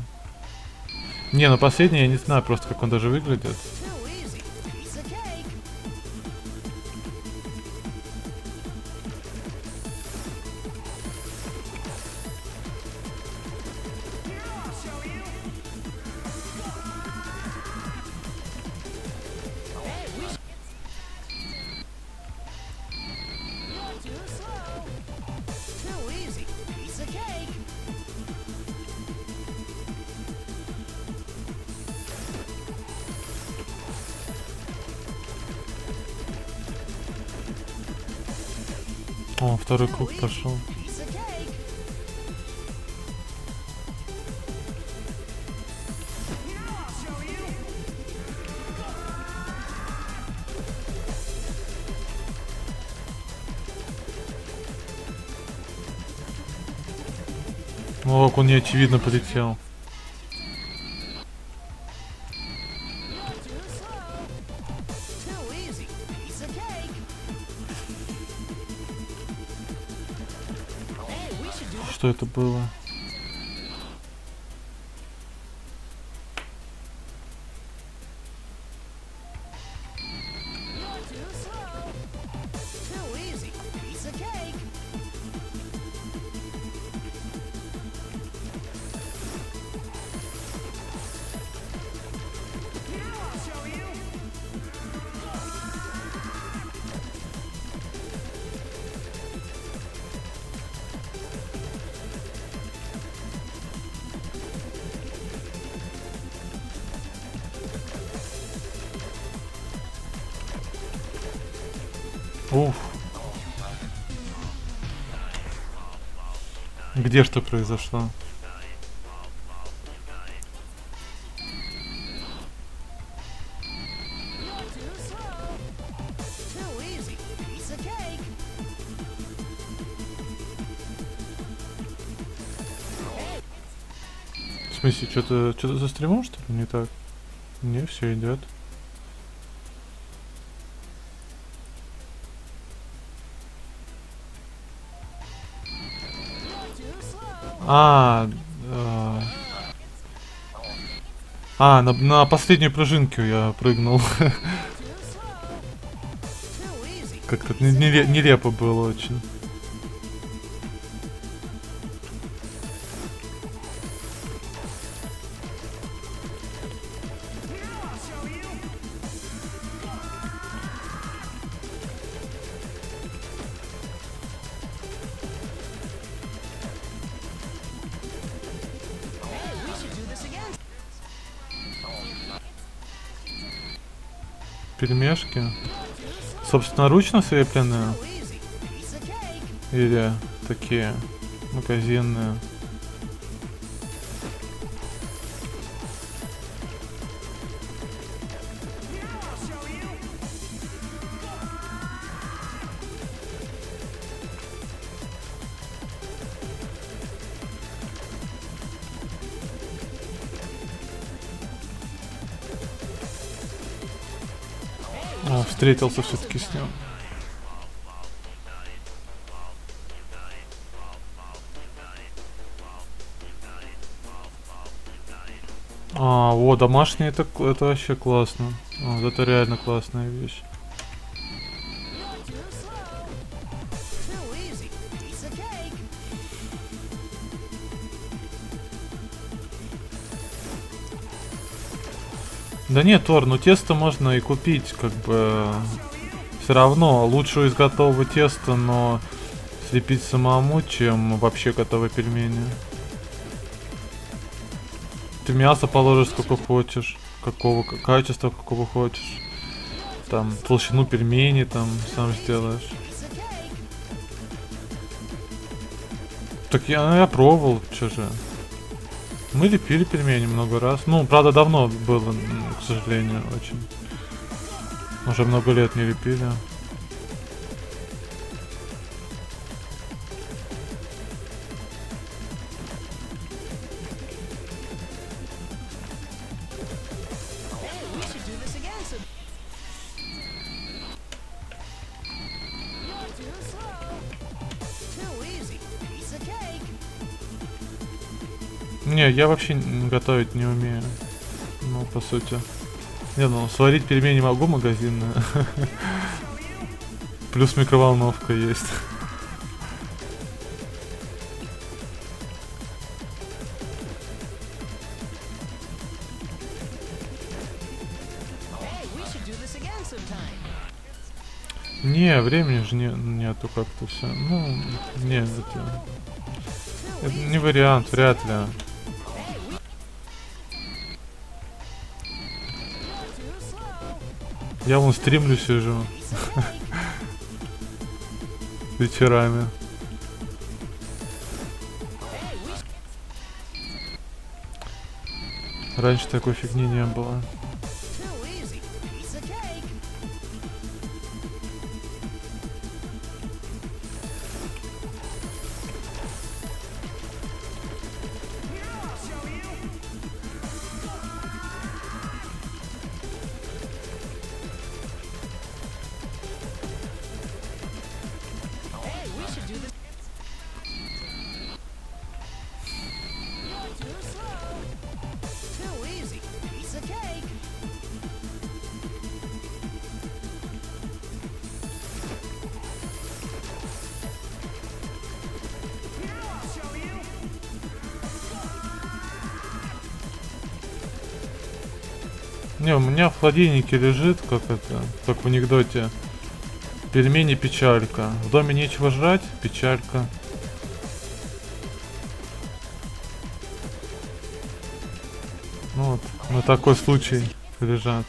Speaker 1: Не, ну последний я не знаю просто, как он даже выглядит. Пошел.
Speaker 2: Cake.
Speaker 1: О, он неочевидно полетел. Что это было? Где что произошло? В смысле, что-то что-то за стримом, что ли, не так? Не, все идет. А, э, а, на, на последней пружинке я прыгнул. Как-то не- неле- нелепо было очень. Собственноручно слепленные или такие магазинные? Встретился все-таки с ним. А, вот, домашний это, это вообще классно. А, это реально классная вещь. Нет, Тор, ну тесто можно и купить, как бы. Все равно лучше из готового теста, но слепить самому, чем вообще готовые пельмени. Ты мясо положишь сколько хочешь, какого качества какого хочешь. Там толщину пельменей там сам сделаешь. Так я, я пробовал, что же. Мы лепили пельмени много раз. Ну, правда, давно было, к сожалению, очень. Уже много лет не лепили. Не, я вообще готовить не умею. По сути. Не, ну, сварить пельмени могу магазинные. Плюс микроволновка есть. Не, времени же не, нету как-то все. Ну, не, это, это не вариант, вряд ли. Я вон стримлю сижу вечерами. Раньше такой фигни не было. Холодильнике лежит, как это, как в анекдоте. Пельмени печалька. В доме нечего жрать, печалька. Ну вот, на такой случай лежат.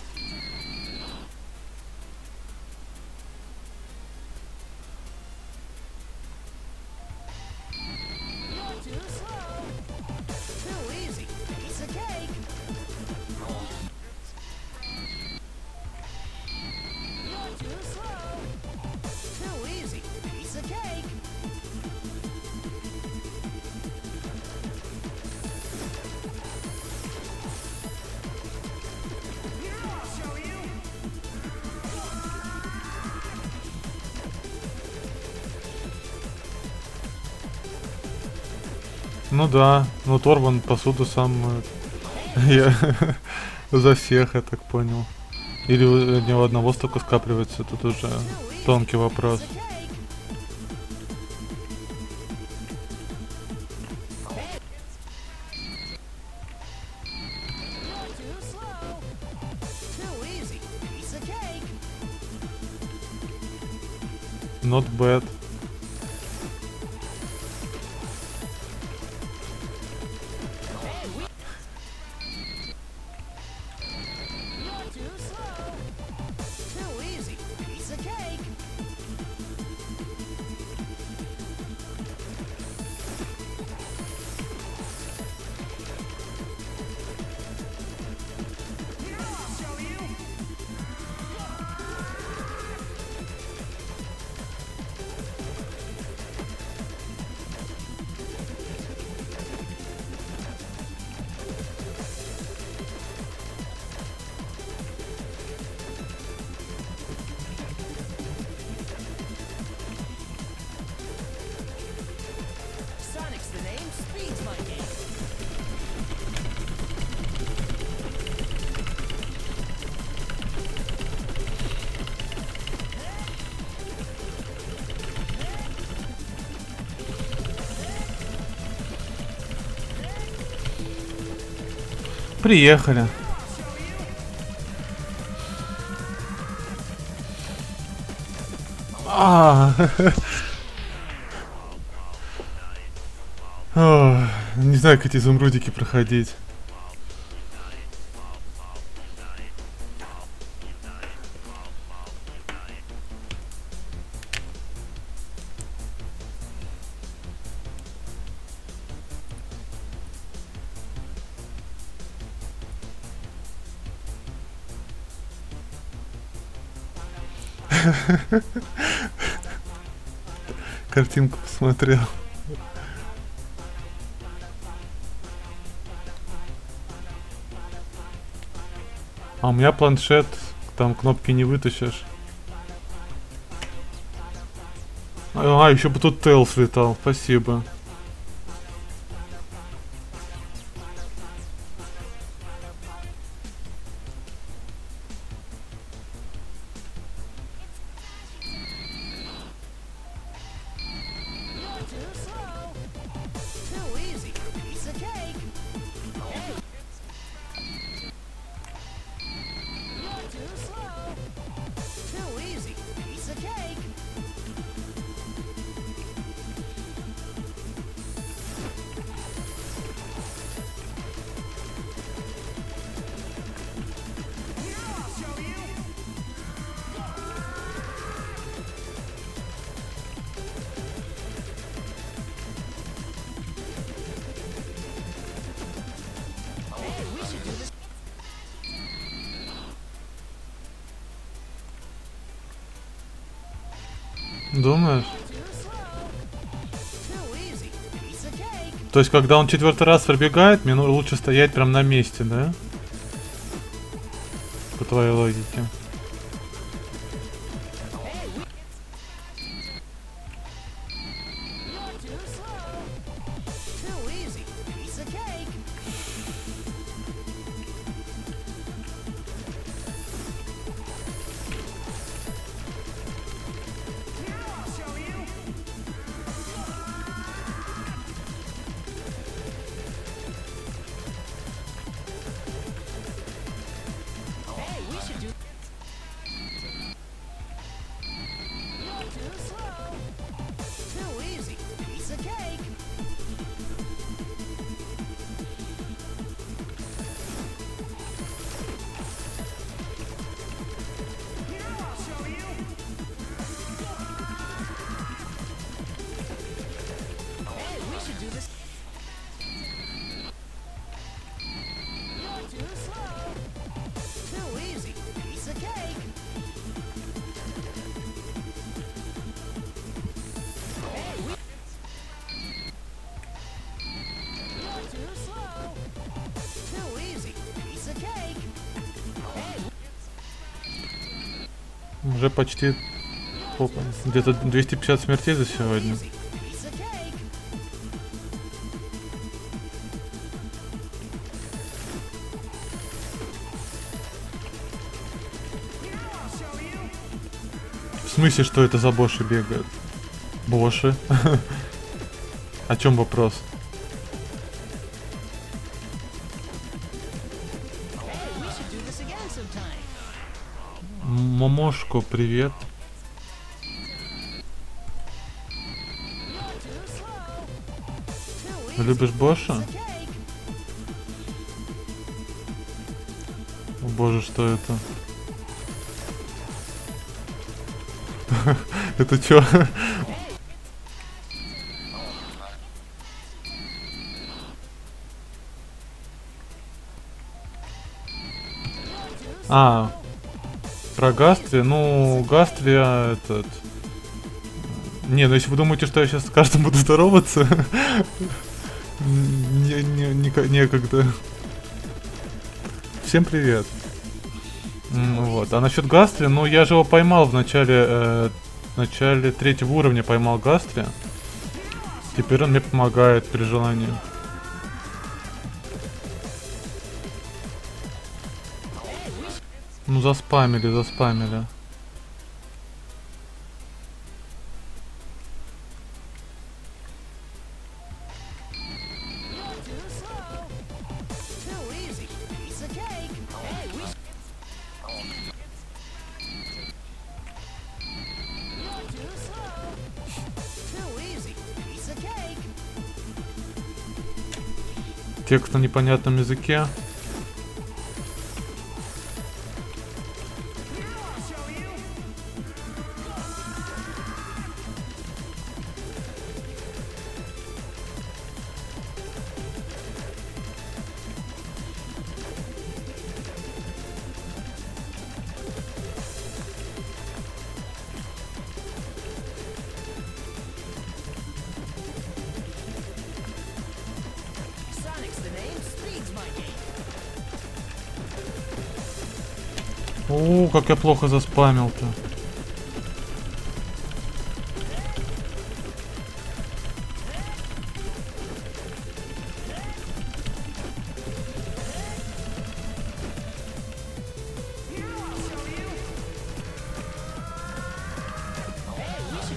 Speaker 1: Да, ну Торван посуду сам. Я за всех, я так понял. Или у него одного столько скапливается, тут уже тонкий вопрос.
Speaker 2: Piece of
Speaker 1: Приехали. А. Не знаю, как эти изумрудики проходить. Картинку посмотрел. А у меня планшет, там кнопки не вытащишь. А, еще бы тут Тейлс летал, спасибо. Есть, когда он четвертый раз пробегает, мне лучше стоять прям на месте, да? По твоей логике. Почти где-то 250 смертей за сегодня. В смысле, что это за боши бегают? Боши? О чем вопрос? Момошко, привет. Любишь. Боша? О боже, что это? Это чё? А, про Гастри? Ну, Гастрия этот... Не, ну если вы думаете, что я сейчас с каждым буду здороваться, не, не, ника- некогда. Всем привет. Вот. А насчет Гастри, ну я же его поймал в начале, э, в начале третьего уровня поймал Гастри. Теперь он мне помогает при желании. Ну заспамили, заспамили. Текст на непонятном языке. Как я плохо заспамил-то.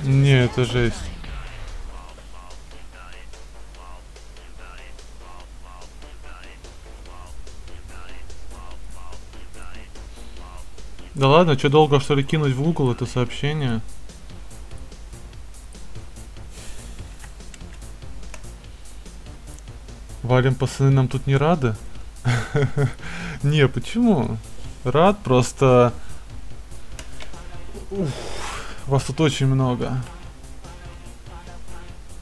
Speaker 1: Не, это жесть. Ладно, что долго что ли кинуть в Google это сообщение? Валим пацаны нам тут не рады? Не, почему? Рад, просто... Уф, вас тут очень много.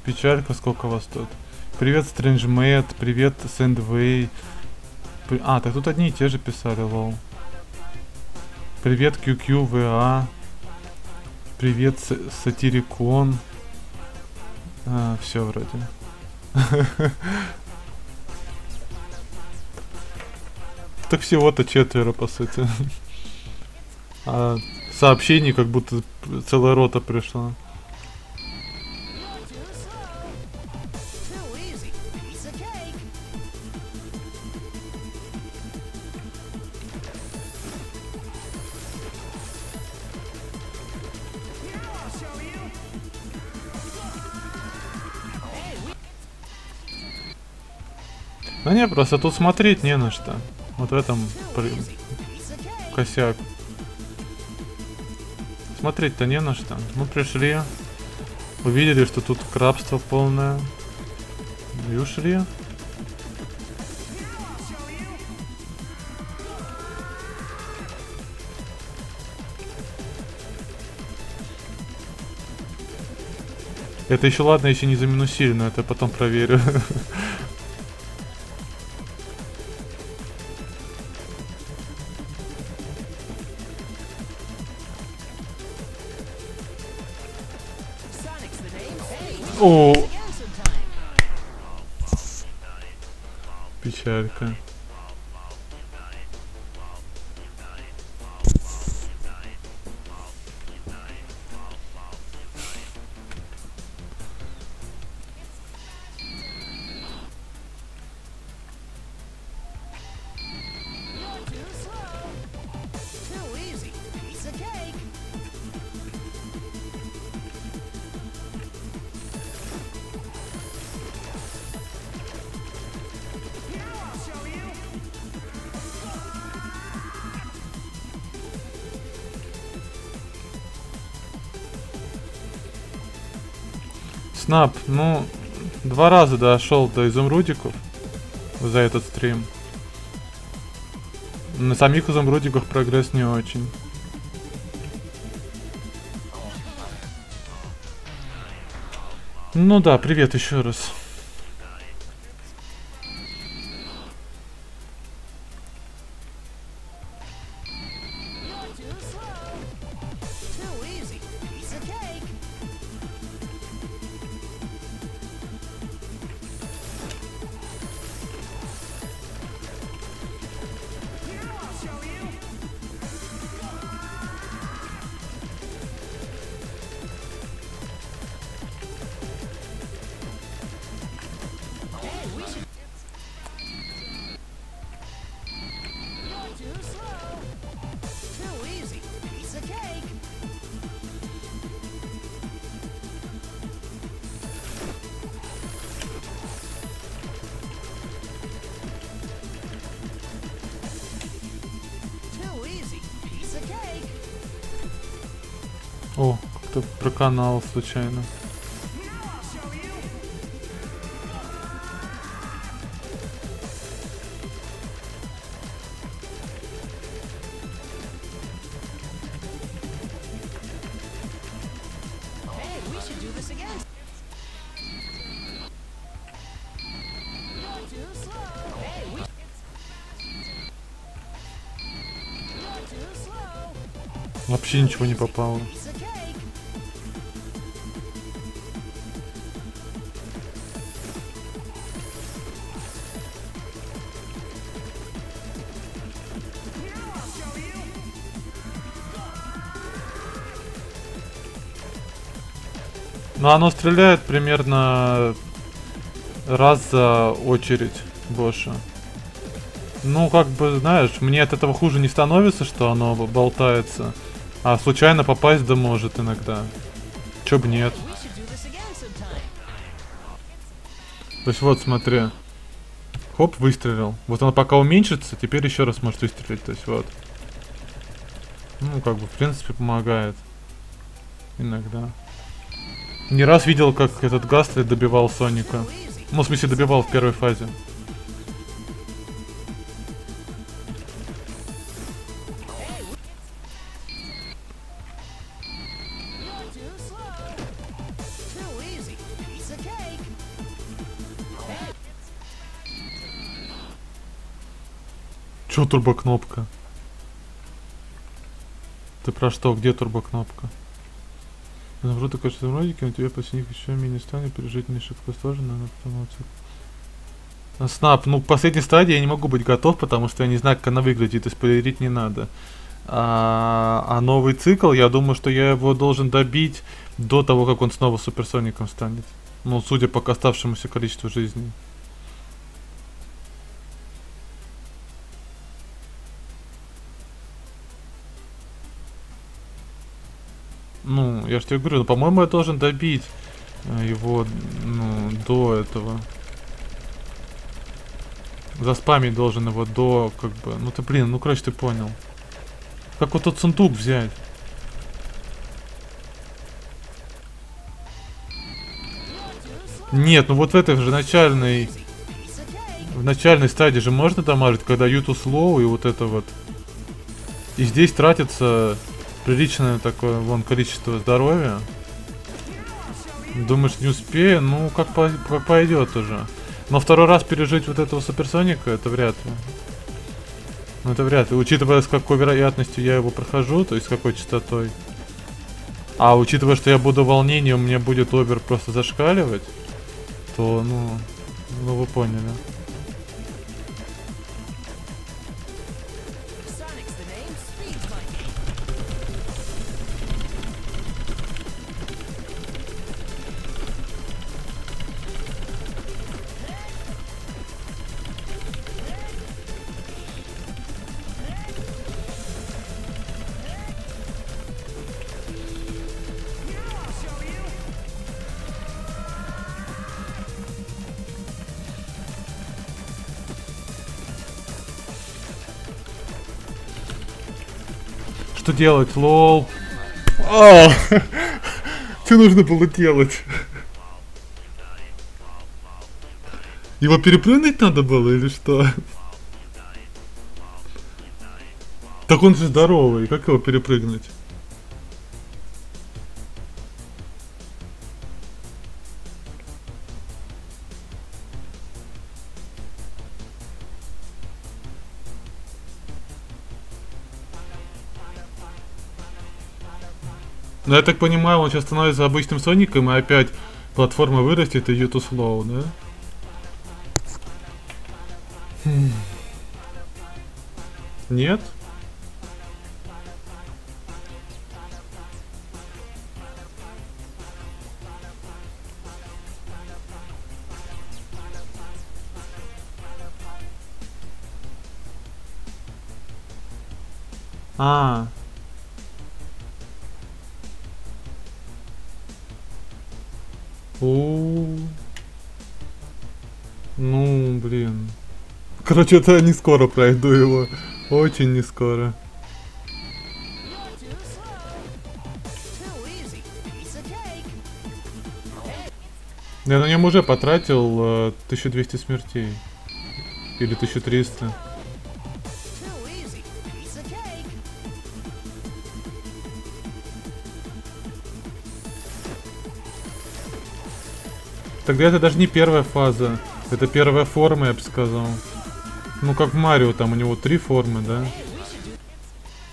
Speaker 1: Печалька, сколько вас тут. Привет, Стрэнджмэт, привет, Сэндвей. А, так тут одни и те же писали, лол. Привет, QQVA. Привет, Сатирикон. А, все вроде. Так всего-то четверо, по сути. А сообщений как будто целая рота пришла. Не, просто тут смотреть не на что. Вот в этом при- косяк. Смотреть-то не на что. Мы пришли, увидели, что тут крабство полное. И ушли. Это еще ладно, если не заминусили, но это потом проверю. О, печалька. Снап, ну, два раза дошел до изумрудиков за этот стрим. На самих изумрудиках прогресс не очень. Ну да, привет еще раз. канал случайно. Вообще ничего не попало. Но оно стреляет примерно раз за очередь Боша. Ну, как бы, знаешь, мне от этого хуже не становится, что оно болтается. А случайно попасть да может иногда. Чё б нет. То есть вот, смотри. Хоп, выстрелил. Вот оно пока уменьшится, теперь еще раз может выстрелить. То есть вот. Ну, как бы, в принципе, помогает. Иногда. Не раз видел, как этот Гасли добивал Соника. Ну, в смысле, добивал в первой фазе. Чё турбокнопка? Ты про что? Где турбокнопка? Я наберу такое что ролики, у тебя после них еще менее станет пережить шибко сложно, но потом А, Снап, ну к последней стадии я не могу быть готов, потому что я не знаю, как она выглядит, и спойлерить не надо. А, а новый цикл, я думаю, что я его должен добить до того, как он снова суперсоником станет. Ну, судя по оставшемуся количеству жизней. Ну, я же тебе говорю, ну, по-моему, я должен добить э, его, ну, до этого. Заспамить должен его до, как бы, ну ты, блин, ну, короче, ты понял. Как вот тот сундук взять? Нет, ну вот в этой же начальной, в начальной стадии же можно дамажить, когда юту слоу и вот это вот. И здесь тратится приличное такое, вон, количество здоровья. Думаешь, не успею? Ну, как, по- как пойдет уже. Но второй раз пережить вот этого суперсоника, это вряд ли. Ну, это вряд ли. Учитывая, с какой вероятностью я его прохожу, то есть с какой частотой. А учитывая, что я буду в волнении, у меня будет обер просто зашкаливать, то, ну, ну вы поняли. Делать, лол? А, Что нужно было делать? Его перепрыгнуть надо было или что? Так он же здоровый, как его перепрыгнуть? Ну, я так понимаю, он сейчас становится обычным Соником, и опять платформа вырастет, и Юту Слоу, да? Хм. Нет? А, У. Ну, блин. Короче, это не скоро пройду его. Очень не скоро. Я на нем уже потратил э, 1200 смертей. Или 1300. Тогда это даже не первая фаза. Это первая форма, я бы сказал. Ну, как Марио, там у него три формы, да?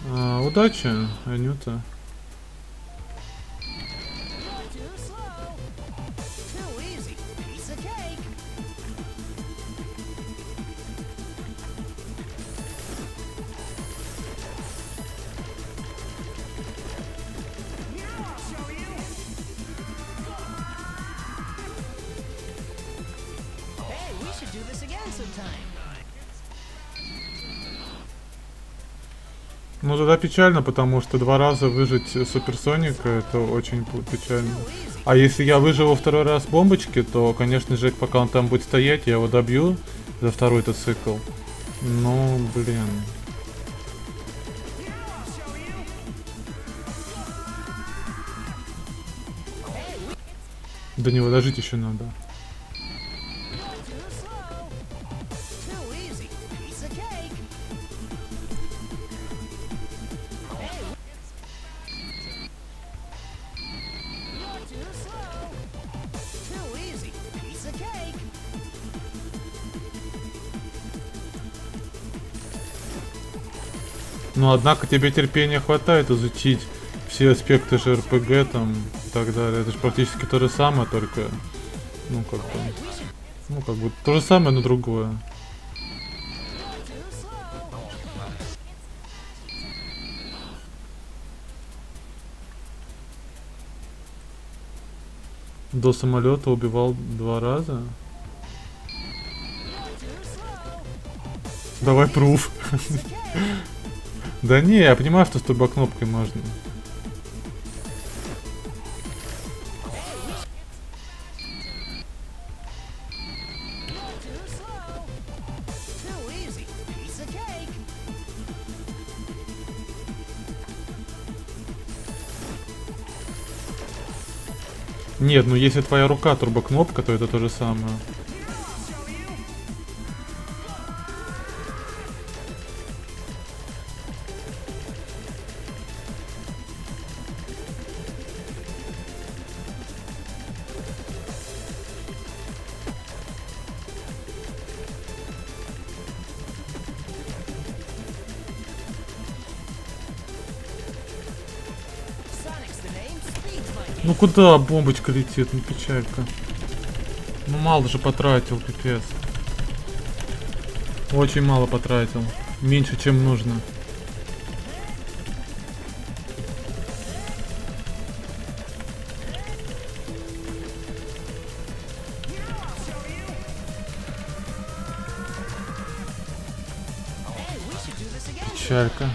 Speaker 1: А, удачи, Анюта. Ну, тогда печально, потому что два раза выжить Суперсоника, это очень печально. А если я выживу второй раз бомбочки, то, конечно же, пока он там будет стоять, я его добью за второй этот цикл. Ну, блин. До него дожить еще надо. Но однако тебе терпения хватает изучить все аспекты же РПГ там и так далее. Это же практически то же самое, только ну как бы ну как бы то же самое, но другое. До самолета убивал два раза. Давай пруф. Да не, я понимаю, что с можно.
Speaker 2: Piece of cake.
Speaker 1: Нет, ну если твоя рука турбокнопка, то это то же самое. Куда бомбочка летит, ну печалька. Ну мало же потратил, пипец. Очень мало потратил. Меньше, чем нужно. Печалька.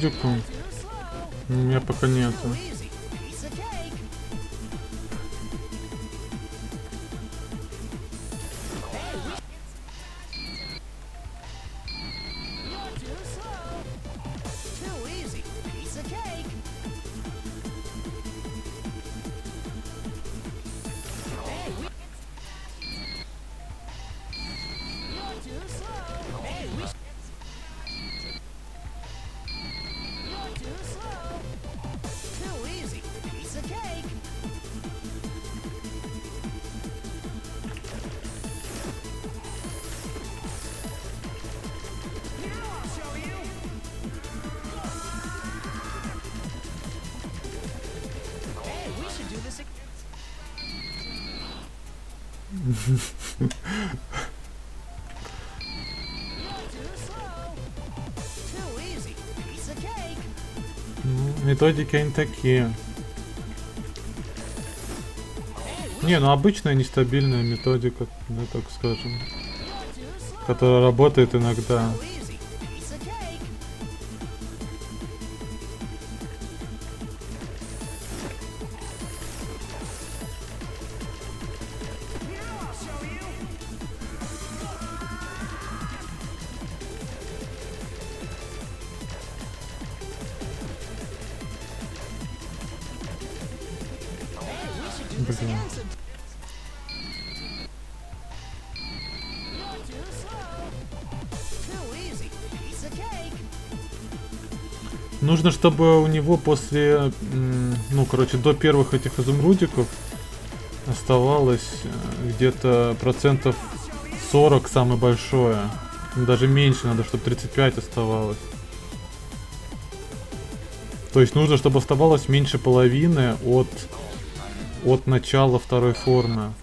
Speaker 2: Slow.
Speaker 1: у меня пока нету. Методики они такие. Не, ну обычная нестабильная методика, да, так скажем. Которая работает иногда. Чтобы у него после, ну, короче, до первых этих изумрудиков оставалось э, где-то процентов 40 самое большое. Ну, Даже меньше надо, чтобы 35 оставалось. То есть нужно, чтобы оставалось меньше половины от, от начала второй формы.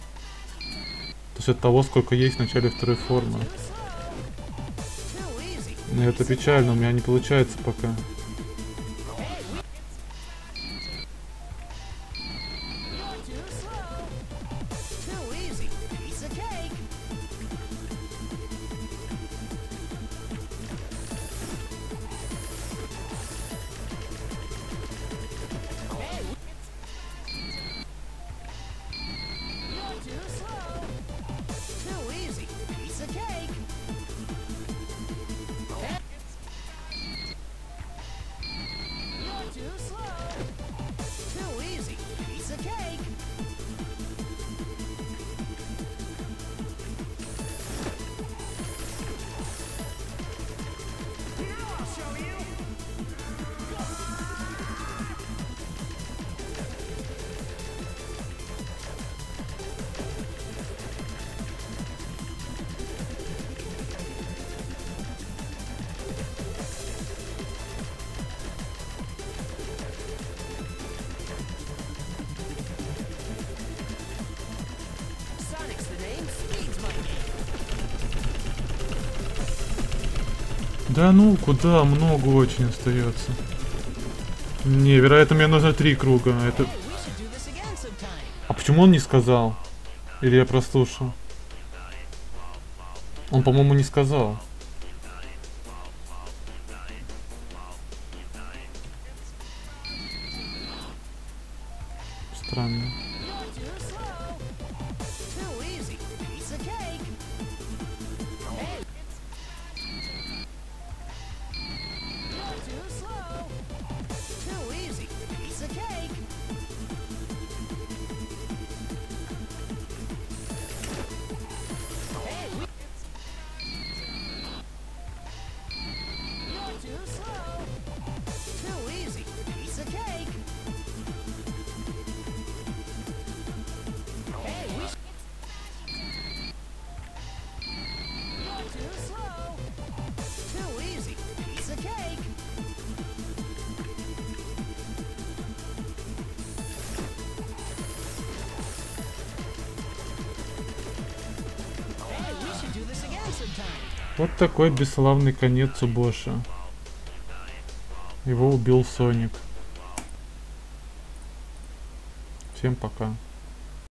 Speaker 1: То есть от того, сколько есть в начале второй формы. Это печально, у меня не получается пока. Куда? Много очень остается. Не, вероятно, мне нужно три круга. Это... А почему он не сказал? Или я прослушал? Он, по-моему, не сказал. Такой бесславный конец у Боша. Его убил Соник. Всем пока.